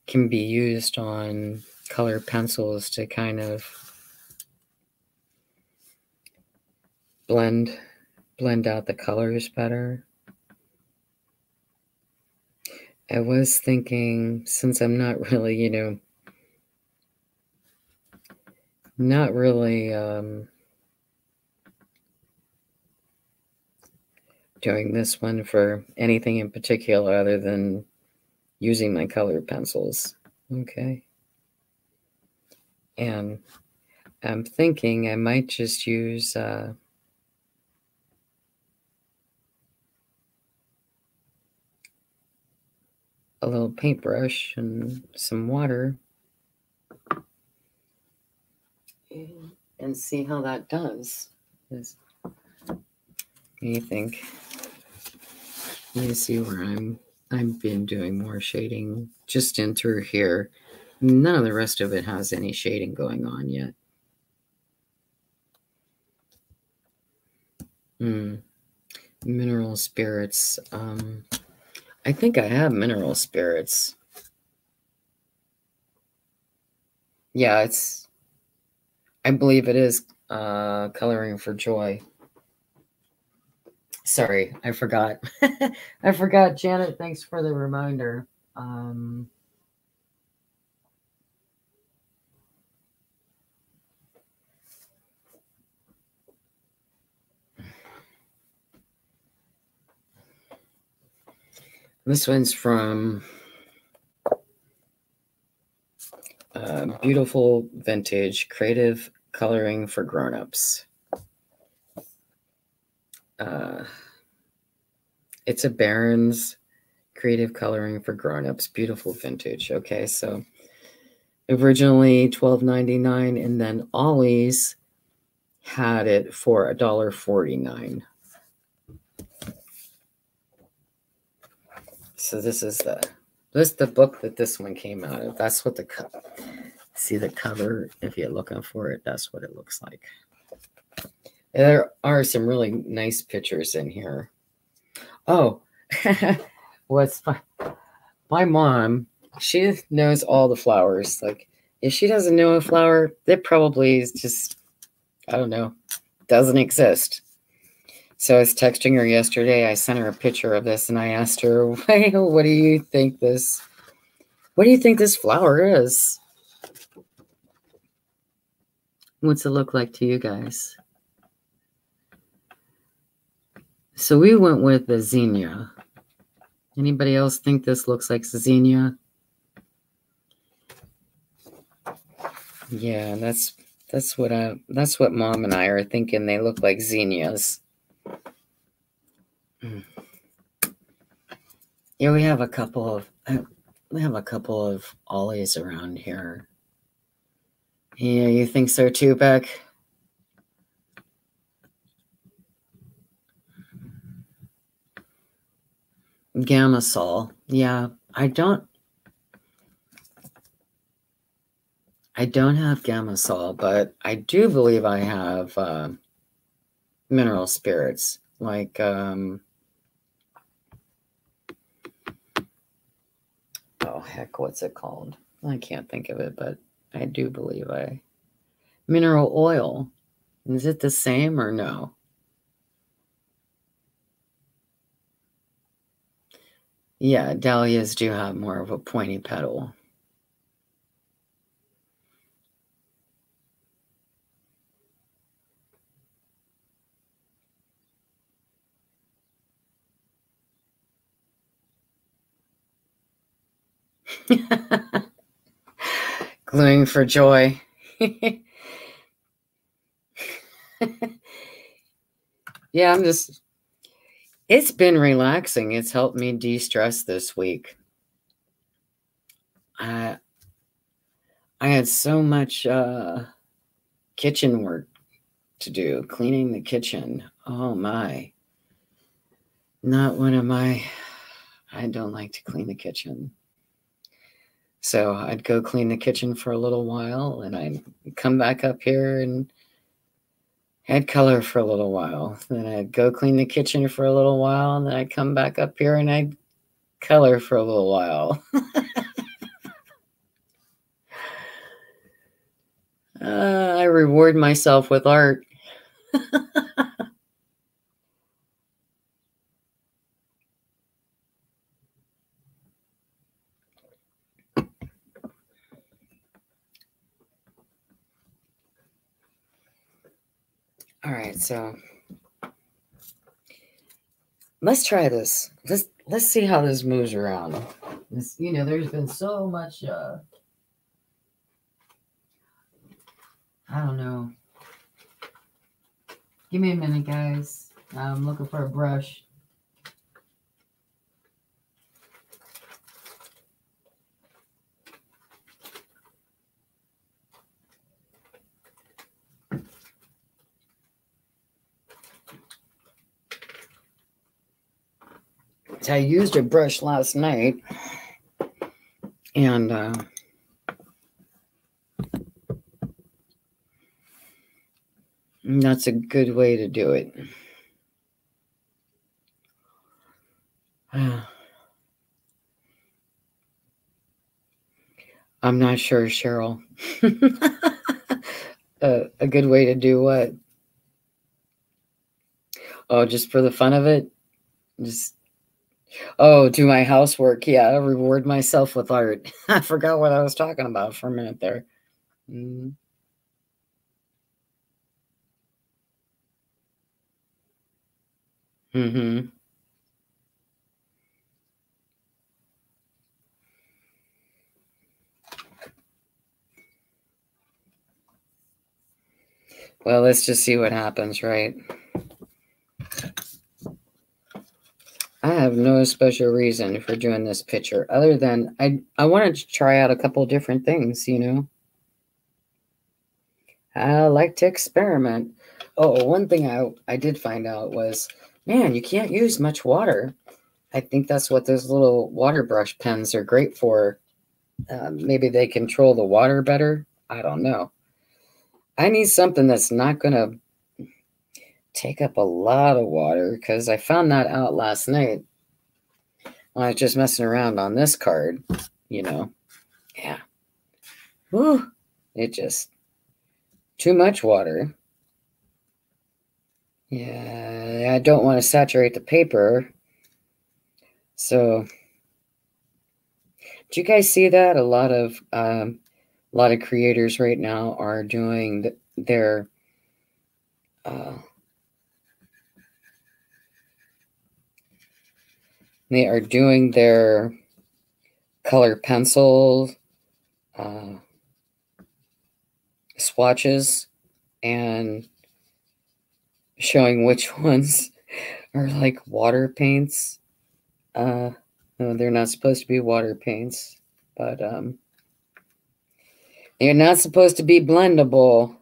can be used on color pencils to kind of blend blend out the colors better. I was thinking, since I'm not really, you know, not really um, doing this one for anything in particular other than using my color pencils. Okay. And I'm thinking I might just use uh, a little paintbrush and some water and see how that does. What do you think? Let me see where I'm. I've been doing more shading just in through here. None of the rest of it has any shading going on yet. Hmm. Mineral spirits. Um, I think I have mineral spirits. Yeah, it's, I believe it is uh, coloring for joy. Sorry, I forgot. I forgot, Janet. Thanks for the reminder. Um, This one's from uh, Beautiful Vintage Creative Coloring for Grown-Ups. Uh, it's a Barron's Creative Coloring for Grown-Ups, Beautiful Vintage. Okay, so originally $12.99 and then Ollie's had it for $1.49. So this is the this is the book that this one came out of. That's what the co- see the cover. If you're looking for it, that's what it looks like. There are some really nice pictures in here. Oh, what's my my mom? She knows all the flowers. Like if she doesn't know a flower, it probably is just, I don't know, doesn't exist. So I was texting her yesterday. I sent her a picture of this and I asked her, what do you think this, what do you think this flower is? What's it look like to you guys? So we went with the zinnia. Anybody else think this looks like zinnia? Yeah, that's that's what I that's what mom and I are thinking. They look like zinnias. Mm. Yeah, we have a couple of uh, we have a couple of Ollie's around here. Yeah, you think so too, Beck? Gamsol. Yeah, I don't I don't have Gamsol, but I do believe I have uh, mineral spirits like um, oh heck, what's it called? I can't think of it, but I do believe I mineral oil. Is it the same or no? Yeah, dahlias do have more of a pointy petal. Gluing for joy. yeah, I'm just, it's been relaxing. It's helped me de stress this week. I, I had so much uh, kitchen work to do, cleaning the kitchen. Oh my. Not one of my, I don't like to clean the kitchen. So I'd go clean the kitchen for a little while and I'd come back up here and had color for a little while. Then I'd go clean the kitchen for a little while and then I'd come back up here and I'd color for a little while. uh, I reward myself with art. All right, so let's try this. Let's let's see how this moves around. This, you know, there's been so much uh I don't know. Give me a minute, guys. I'm looking for a brush. I used a brush last night and uh, that's a good way to do it. I'm not sure, Cheryl. uh, a good way to do what? Oh, just for the fun of it? Just Oh, do my housework. Yeah, reward myself with art. I forgot what I was talking about for a minute there. Mm. Mm-hmm. Well, let's just see what happens, right? I have no special reason for doing this picture other than I I wanted to try out a couple different things, you know. I like to experiment. Oh, one thing I I did find out was, man, you can't use much water. I think that's what those little water brush pens are great for. Uh, maybe they control the water better. I don't know. I need something that's not going to take up a lot of water because I found that out last night when I was just messing around on this card, you know. Yeah. Woo, it just too much water. Yeah, I don't want to saturate the paper. So, do you guys see that? A lot of um, a lot of creators right now are doing the, their uh, they are doing their color pencil uh, swatches and showing which ones are like water paints. Uh, no, they're not supposed to be water paints, but um, they're not supposed to be blendable.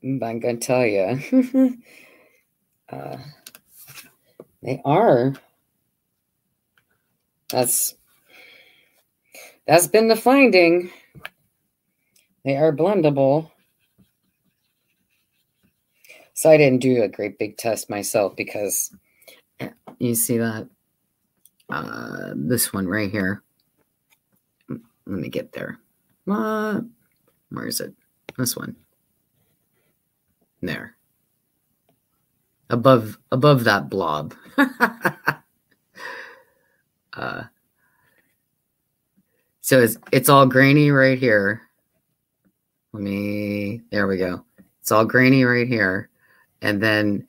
But I'm gonna tell you, uh, they are. That's that's been the finding. They are blendable. So I didn't do a great big test myself because you see that uh, this one right here. Let me get there. What? Where is it? This one. There. Above above that blob. uh, so it's it's all grainy right here. Let me there we go. It's all grainy right here and then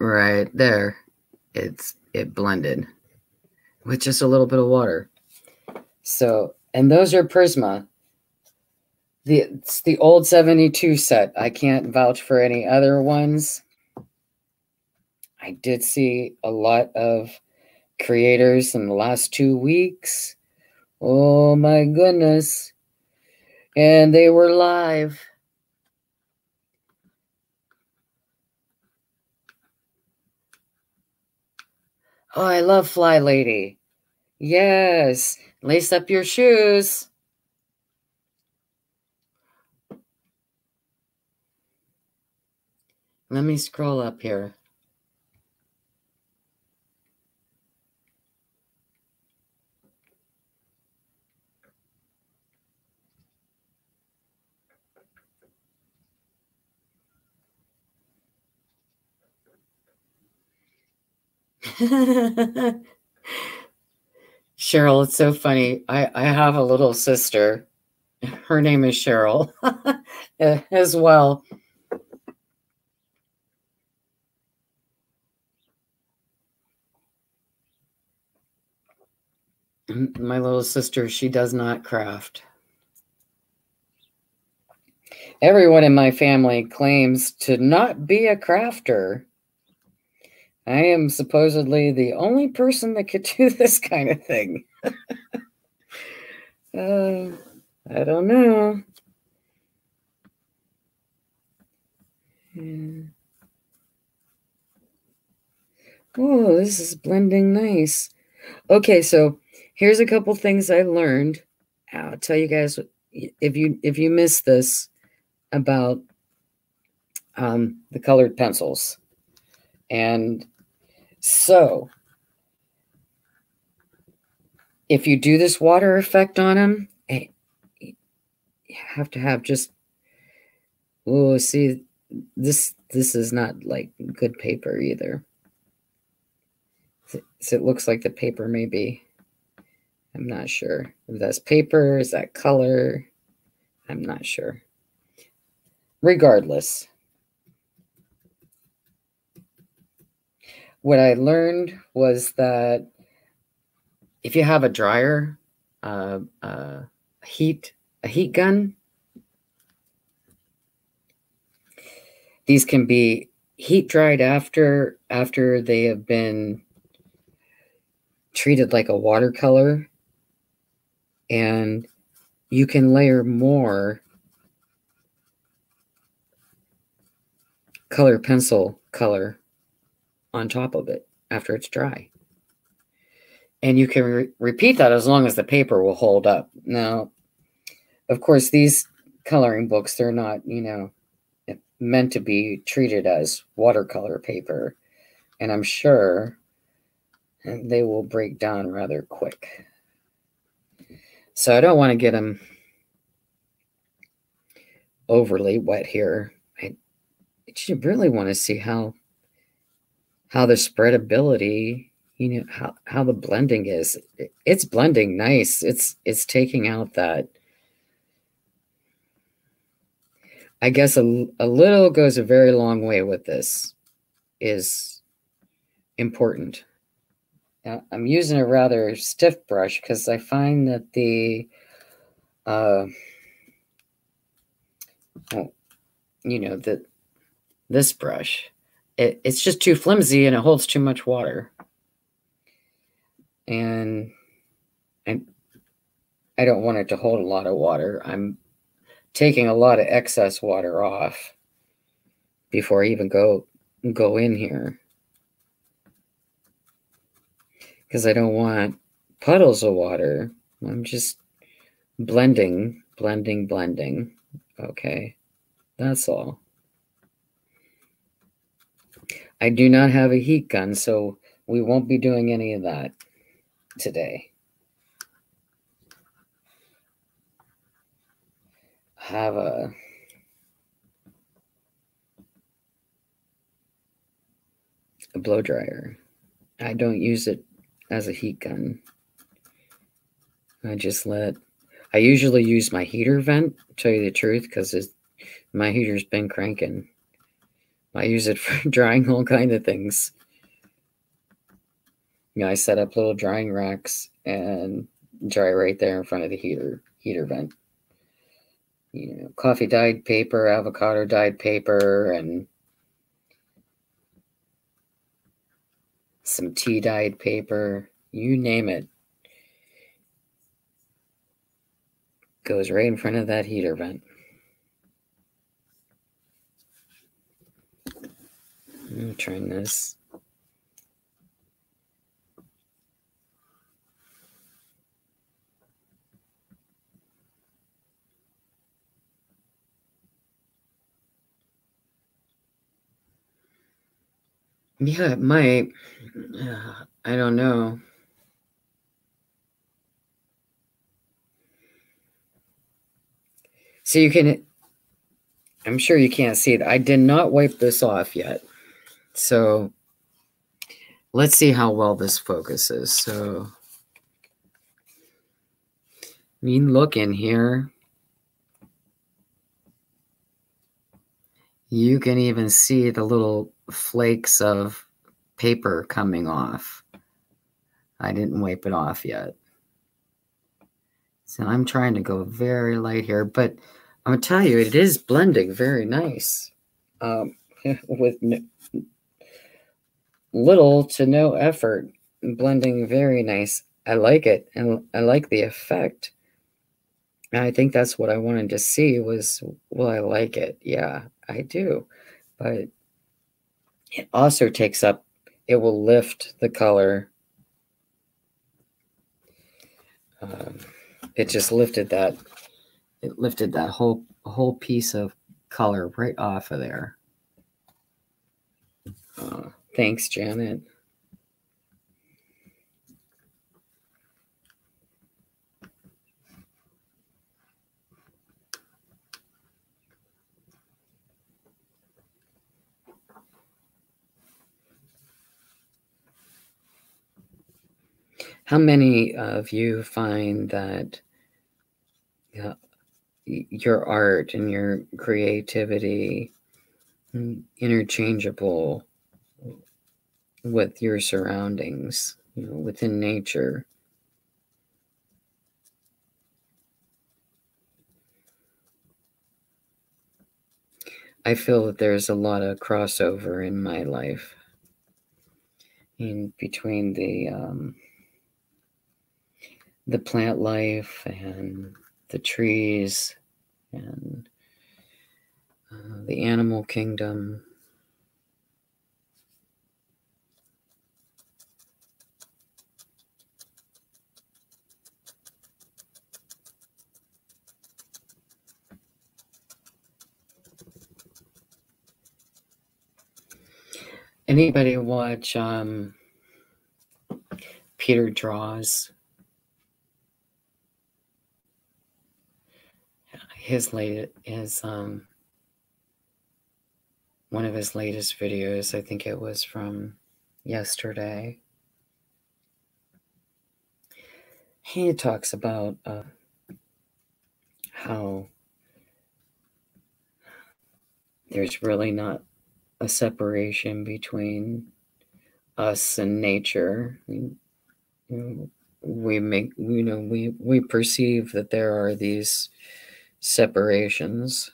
right there it's it blended with just a little bit of water so and those are prisma the it's the old 72 set i can't vouch for any other ones i did see a lot of creators in the last two weeks oh my goodness and they were live Oh, I love Fly Lady. Yes. Lace up your shoes. Let me scroll up here. Cheryl, it's so funny. I, I have a little sister. Her name is Cheryl as well. My little sister, she does not craft. Everyone in my family claims to not be a crafter. I am supposedly the only person that could do this kind of thing. uh, I don't know. Yeah. Oh, this is blending nice. Okay, so here's a couple things I learned. I'll tell you guys if you if you miss this about um, the colored pencils. And so, if you do this water effect on them, eh, you have to have just oh, see this this is not like good paper either. So it looks like the paper may be. I'm not sure if that's paper, is that color? I'm not sure. Regardless, what I learned was that if you have a dryer, uh, uh, heat, a heat gun, these can be heat dried after after they have been treated like a watercolor and you can layer more color pencil color on top of it after it's dry. And you can re repeat that as long as the paper will hold up. Now, of course, these coloring books, they're not, you know, meant to be treated as watercolor paper. And I'm sure they will break down rather quick. So I don't want to get them overly wet here. I you really want to see how how the spreadability, you know, how how the blending is. It's blending nice. It's it's taking out that I guess a, a little goes a very long way with this is important. I'm using a rather stiff brush because I find that the, uh, well, you know, that this brush, it, it's just too flimsy and it holds too much water. And I, I don't want it to hold a lot of water. I'm taking a lot of excess water off before I even go go in here because I don't want puddles of water. I'm just blending, blending, blending. Okay, that's all. I do not have a heat gun, so we won't be doing any of that today. Have a a blow dryer. I don't use it as a heat gun. I just let, I usually use my heater vent, tell you the truth, because my heater's been cranking. I use it for drying all kind of things. You know, I set up little drying racks and dry right there in front of the heater heater vent. You know, coffee dyed paper, avocado dyed paper, and some tea dyed paper, you name it. Goes right in front of that heater vent. I'm trying this. Yeah, it I don't know. So you can, I'm sure you can't see it. I did not wipe this off yet. So let's see how well this focuses. So, I mean, look in here. You can even see the little flakes of paper coming off. I didn't wipe it off yet. So I'm trying to go very light here, but I'll tell you, it is blending very nice um, with little to no effort. Blending very nice. I like it, and I like the effect. I think that's what I wanted to see was, well, I like it? Yeah, I do. But it also takes up, it will lift the color. Um, it just lifted that, it lifted that whole, whole piece of color right off of there. Uh, thanks, Janet. How many of you find that your art and your creativity mm, interchangeable with your surroundings, you know, within nature? I feel that there's a lot of crossover in my life in between the um, the plant life and the trees and uh, the animal kingdom. Anybody watch um, Peter Draws? His late is um one of his latest videos. I think it was from yesterday. He talks about uh, how there's really not a separation between us and nature. We make, you know, we, we perceive that there are these separations.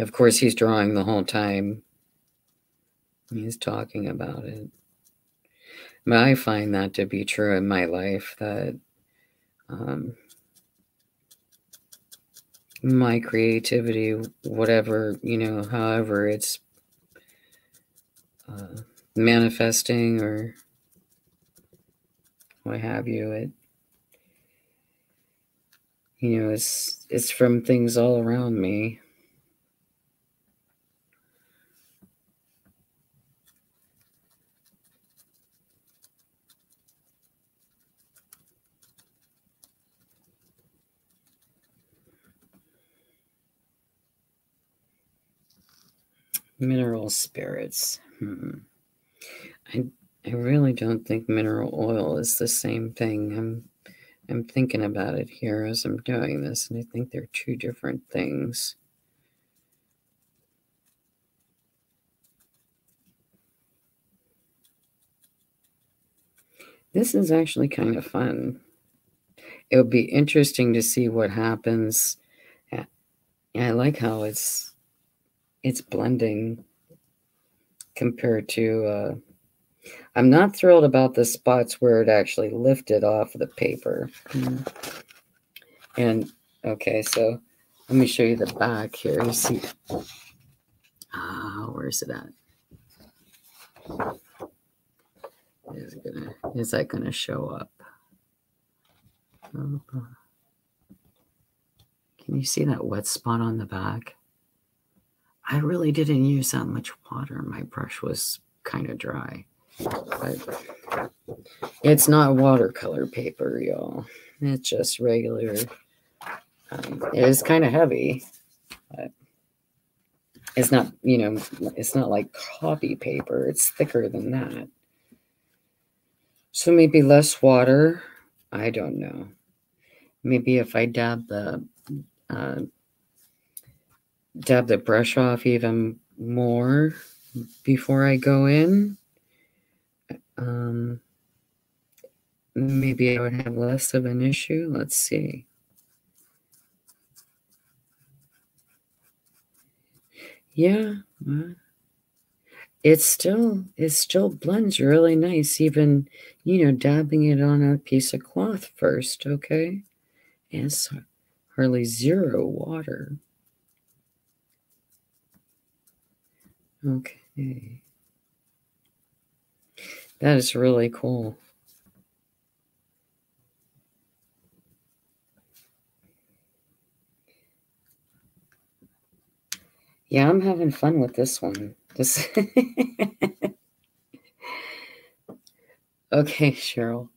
Of course, he's drawing the whole time. He's talking about it. But I find that to be true in my life that um, my creativity, whatever, you know, however it's uh, manifesting or what have you, it, you know, it's, it's from things all around me. Mineral spirits. Hmm. I I really don't think mineral oil is the same thing. I'm I'm thinking about it here as I'm doing this, and I think they're two different things. This is actually kind of fun. It would be interesting to see what happens. I like how it's it's blending compared to uh, I'm not thrilled about the spots where it actually lifted off the paper. Mm. And okay, so let me show you the back here. You see, ah, uh, where is it at? Is it gonna? Is that gonna show up? Can you see that wet spot on the back? I really didn't use that much water. My brush was kind of dry. But it's not watercolor paper, y'all. It's just regular. Um, it is kind of heavy, but it's not, you know, it's not like copy paper. It's thicker than that. So maybe less water. I don't know. Maybe if I dab the uh, dab the brush off even more before I go in. Um, maybe I would have less of an issue. Let's see. Yeah, it's still it still blends really nice. Even you know dabbing it on a piece of cloth first. Okay, and it's hardly zero water. Okay. That is really cool. Yeah, I'm having fun with this one. This Okay, Cheryl.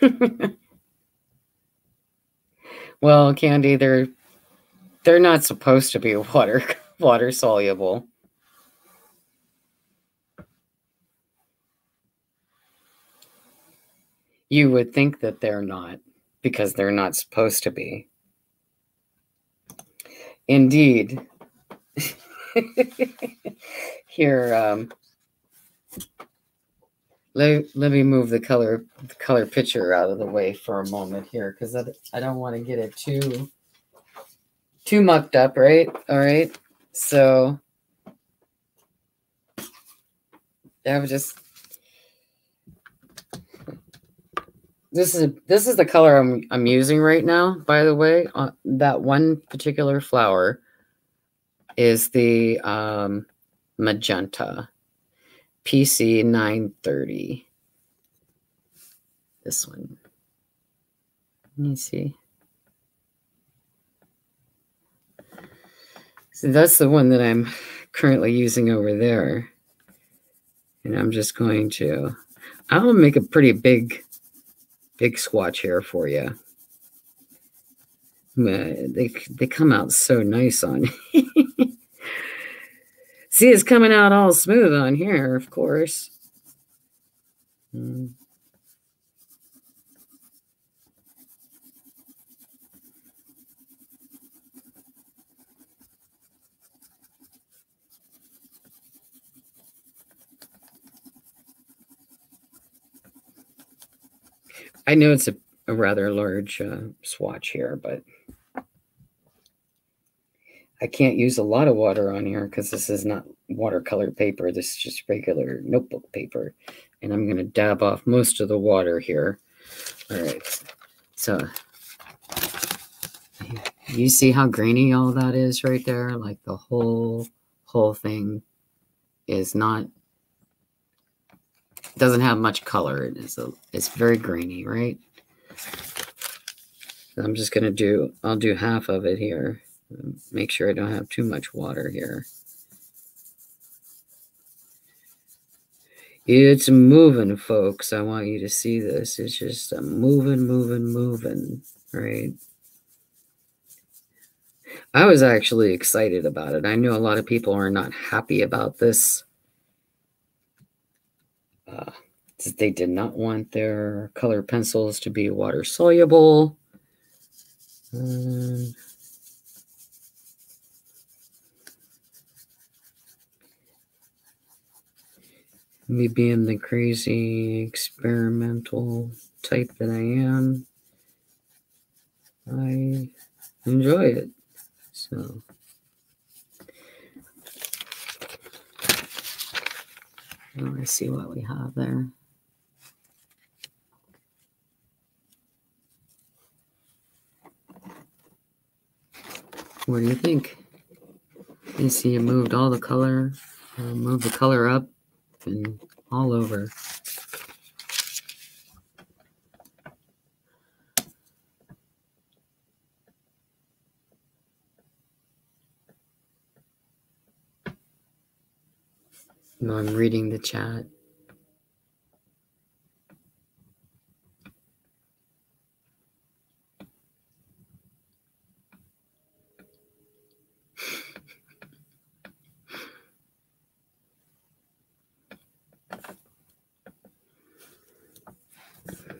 Well, Candy, they're they're not supposed to be water water soluble. You would think that they're not because they're not supposed to be. Indeed. Here, um, let, let me move the color the color picture out of the way for a moment here because I, I don't want to get it too too mucked up right all right so I was just this is this is the color I'm I'm using right now by the way uh, that one particular flower is the um, magenta PC 930. This one. Let me see. That's the one that I'm currently using over there. And I'm just going to, I'll make a pretty big, big swatch here for you. They, they come out so nice on See, it's coming out all smooth on here, of course. Mm. I know it's a, a rather large uh, swatch here, but I can't use a lot of water on here because this is not watercolor paper. This is just regular notebook paper. And I'm going to dab off most of the water here. All right. So you see how grainy all that is right there? Like the whole, whole thing is not, doesn't have much color. It is a, it's very grainy, right? I'm just going to do, I'll do half of it here. Make sure I don't have too much water here. It's moving, folks. I want you to see this. It's just a moving, moving, moving, right? I was actually excited about it. I know a lot of people are not happy about this. Uh, they did not want their color pencils to be water soluble. Um, me being the crazy experimental type that I am, I enjoy it. So. Let's see what we have there. What do you think? You see, you moved all the color, uh, moved the color up and all over. No, I'm reading the chat.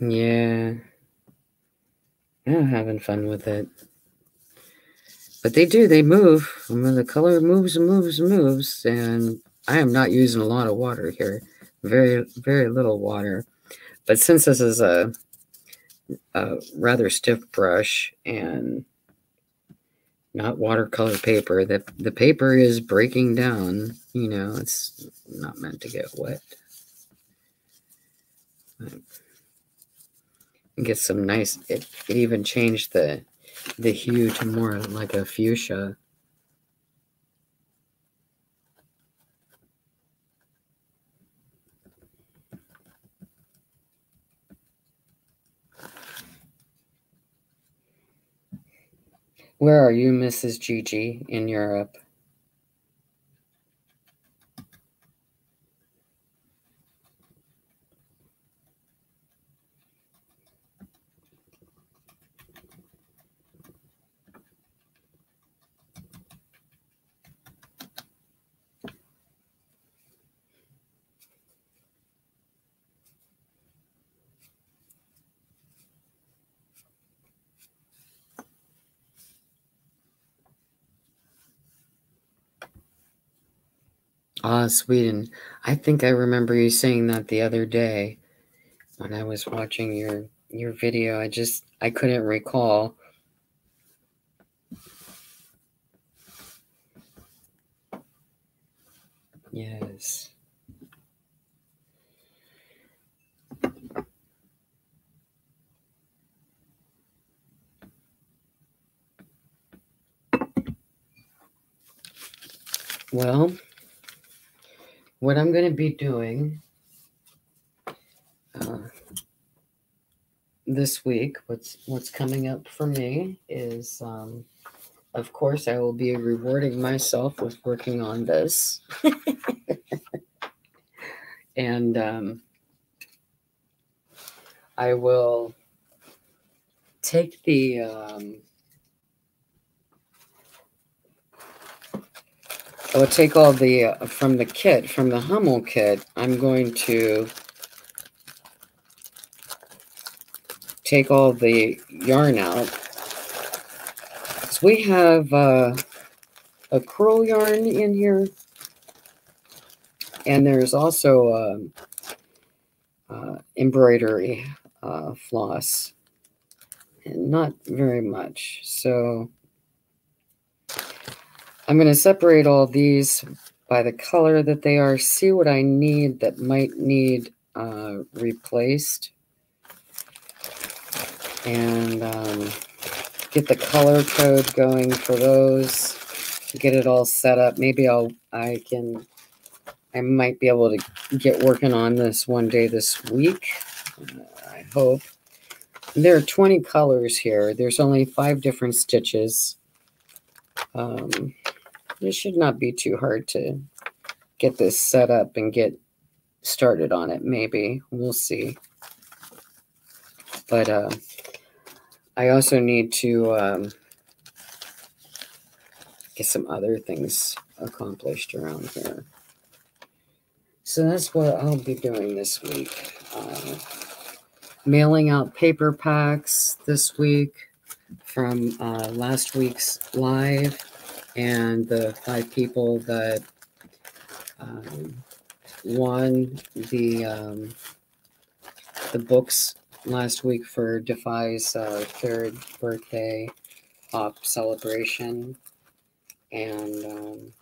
Yeah. Yeah, having fun with it. But they do, they move. I mean, the color moves and moves and moves. And I am not using a lot of water here. Very, very little water. But since this is a, a rather stiff brush and not watercolor paper, the, the paper is breaking down. You know, it's not meant to get wet. But get some nice it, it even changed the the hue to more like a fuchsia Where are you, Mrs. Gigi, in Europe? Ah, Sweden. I think I remember you saying that the other day when I was watching your your video. I just I couldn't recall. Yes. Well, what I'm going to be doing uh, this week, what's what's coming up for me is, um, of course, I will be rewarding myself with working on this. and um, I will take the um, I will take all the uh, from the kit from the Hummel kit. I'm going to take all the yarn out. So we have uh, a crewel yarn in here, and there's also um, uh, embroidery uh, floss, and not very much. So I'm going to separate all these by the color that they are, see what I need that might need uh, replaced and um, get the color code going for those. Get it all set up. Maybe I'll I can I might be able to get working on this one day this week. Uh, I hope. There are 20 colors here. There's only five different stitches. Um, it should not be too hard to get this set up and get started on it. Maybe we'll see. But uh, I also need to um, get some other things accomplished around here. So that's what I'll be doing this week. Uh, mailing out paper packs this week from uh, last week's live and the five people that um, won the um, the books last week for Defy's uh, third birthday hop celebration. And um,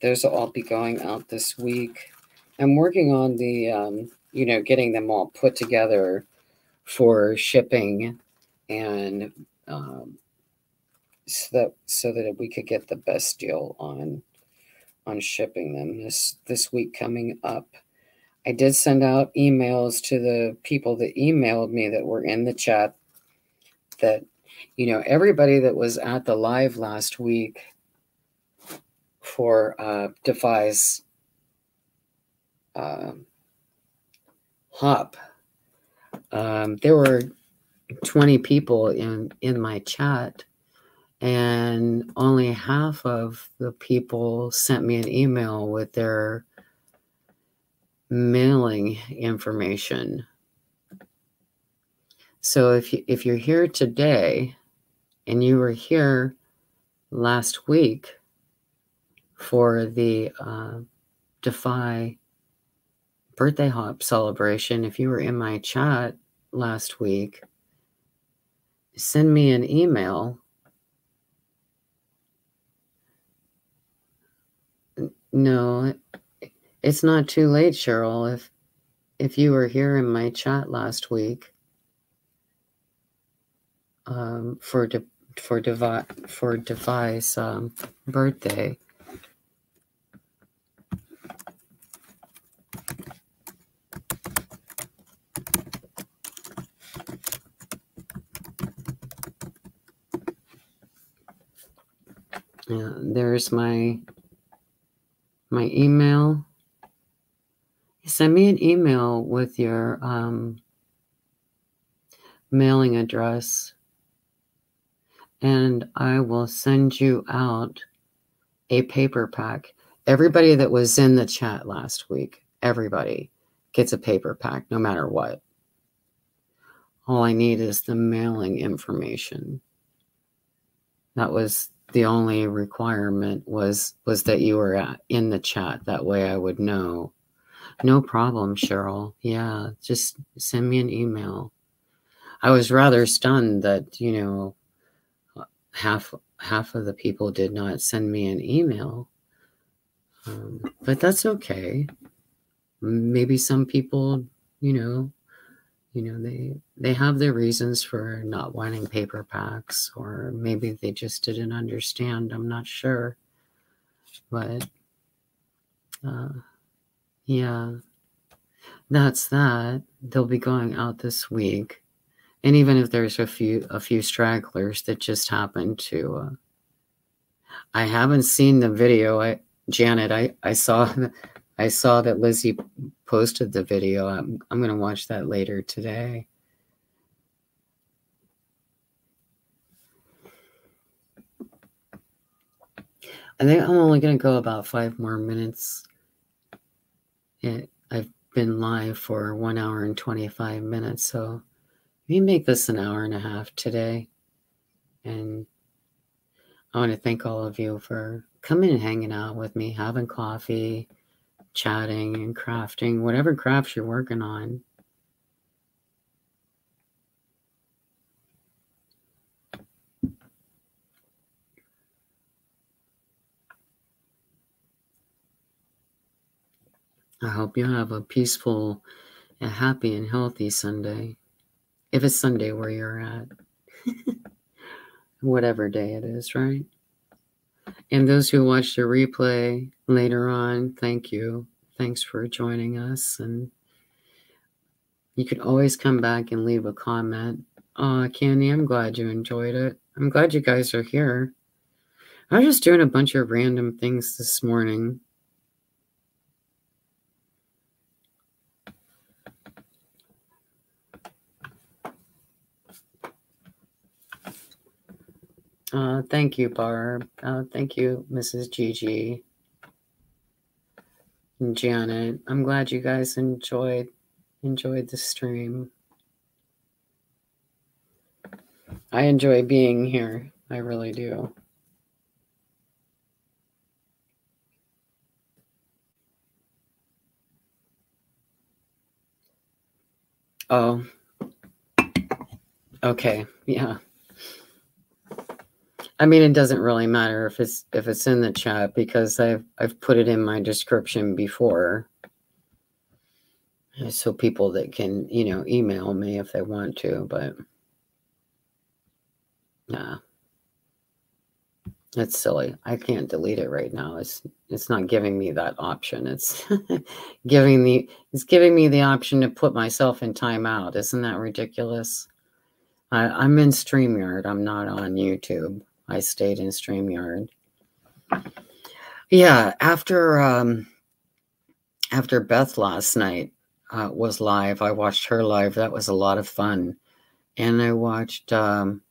those will all be going out this week. I'm working on the, um, you know, getting them all put together for shipping and um, so that so that we could get the best deal on on shipping them this this week coming up. I did send out emails to the people that emailed me that were in the chat that, you know, everybody that was at the live last week for uh, Defy's uh, hop, um, there were 20 people in, in my chat and only half of the people sent me an email with their mailing information. So if you, if you're here today and you were here last week for the uh, Defy birthday hop celebration, if you were in my chat last week, send me an email. No, it's not too late, Cheryl. If if you were here in my chat last week um, for de, for Devi, for Defy's um, birthday. There's my my email send me an email with your um, mailing address and I will send you out a paper pack. Everybody that was in the chat last week, everybody gets a paper pack no matter what. All I need is the mailing information. That was the only requirement was was that you were in the chat. That way I would know no problem, Cheryl. Yeah, just send me an email. I was rather stunned that, you know, half half of the people did not send me an email. Um, but that's okay. Maybe some people, you know, you know, they they have their reasons for not wanting paper packs, or maybe they just didn't understand. I'm not sure. But uh, yeah, that's that. They'll be going out this week. And even if there's a few a few stragglers that just happen to uh, I haven't seen the video. I Janet, I I saw I saw that Lizzie posted the video. I'm, I'm going to watch that later today. I think I'm only going to go about five more minutes. It, I've been live for one hour and 25 minutes, so we make this an hour and a half today. And I want to thank all of you for coming and hanging out with me, having coffee, chatting, and crafting, whatever crafts you're working on. I hope you have a peaceful, a happy, and healthy Sunday. If it's Sunday where you're at, whatever day it is, right? And those who watch the replay later on, thank you. Thanks for joining us. And you can always come back and leave a comment. Oh, Candy, I'm glad you enjoyed it. I'm glad you guys are here. I was just doing a bunch of random things this morning. Uh, thank you, Barb. Uh, thank you, Mrs. Gigi and Janet. I'm glad you guys enjoyed enjoyed the stream. I enjoy being here. I really do. Oh. Okay. Yeah. I mean, it doesn't really matter if it's if it's in the chat because I've I've put it in my description before, so people that can you know email me if they want to. But yeah, that's silly. I can't delete it right now. It's it's not giving me that option. It's giving me it's giving me the option to put myself in timeout. Isn't that ridiculous? I, I'm in StreamYard. I'm not on YouTube. I stayed in StreamYard. Yeah, after um, after Beth last night uh, was live, I watched her live. That was a lot of fun, and I watched um,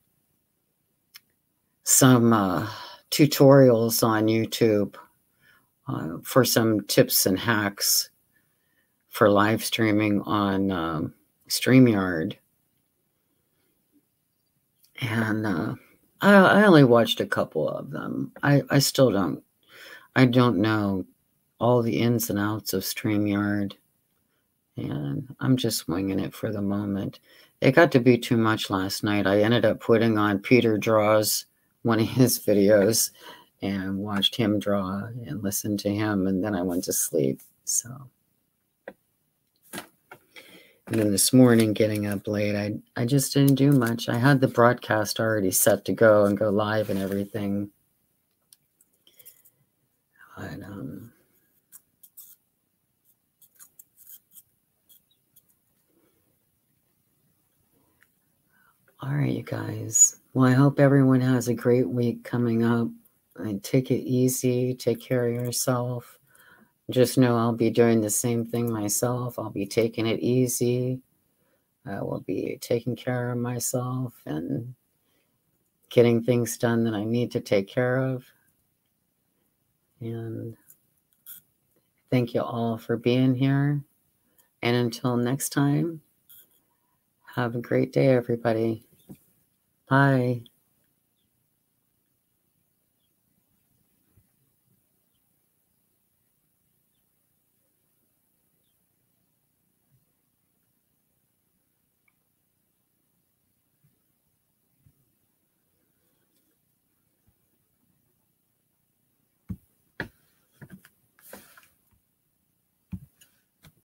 some uh, tutorials on YouTube uh, for some tips and hacks for live streaming on um, StreamYard, and uh, I, I only watched a couple of them. I, I still don't, I don't know all the ins and outs of StreamYard. And I'm just winging it for the moment. It got to be too much last night. I ended up putting on Peter Draws, one of his videos, and watched him draw and listened to him. And then I went to sleep. So. And then this morning, getting up late, I, I just didn't do much. I had the broadcast already set to go and go live and everything. But, um, all right, you guys. Well, I hope everyone has a great week coming up. And take it easy. Take care of yourself just know I'll be doing the same thing myself. I'll be taking it easy. I will be taking care of myself and getting things done that I need to take care of. And thank you all for being here. And until next time, have a great day, everybody. Bye.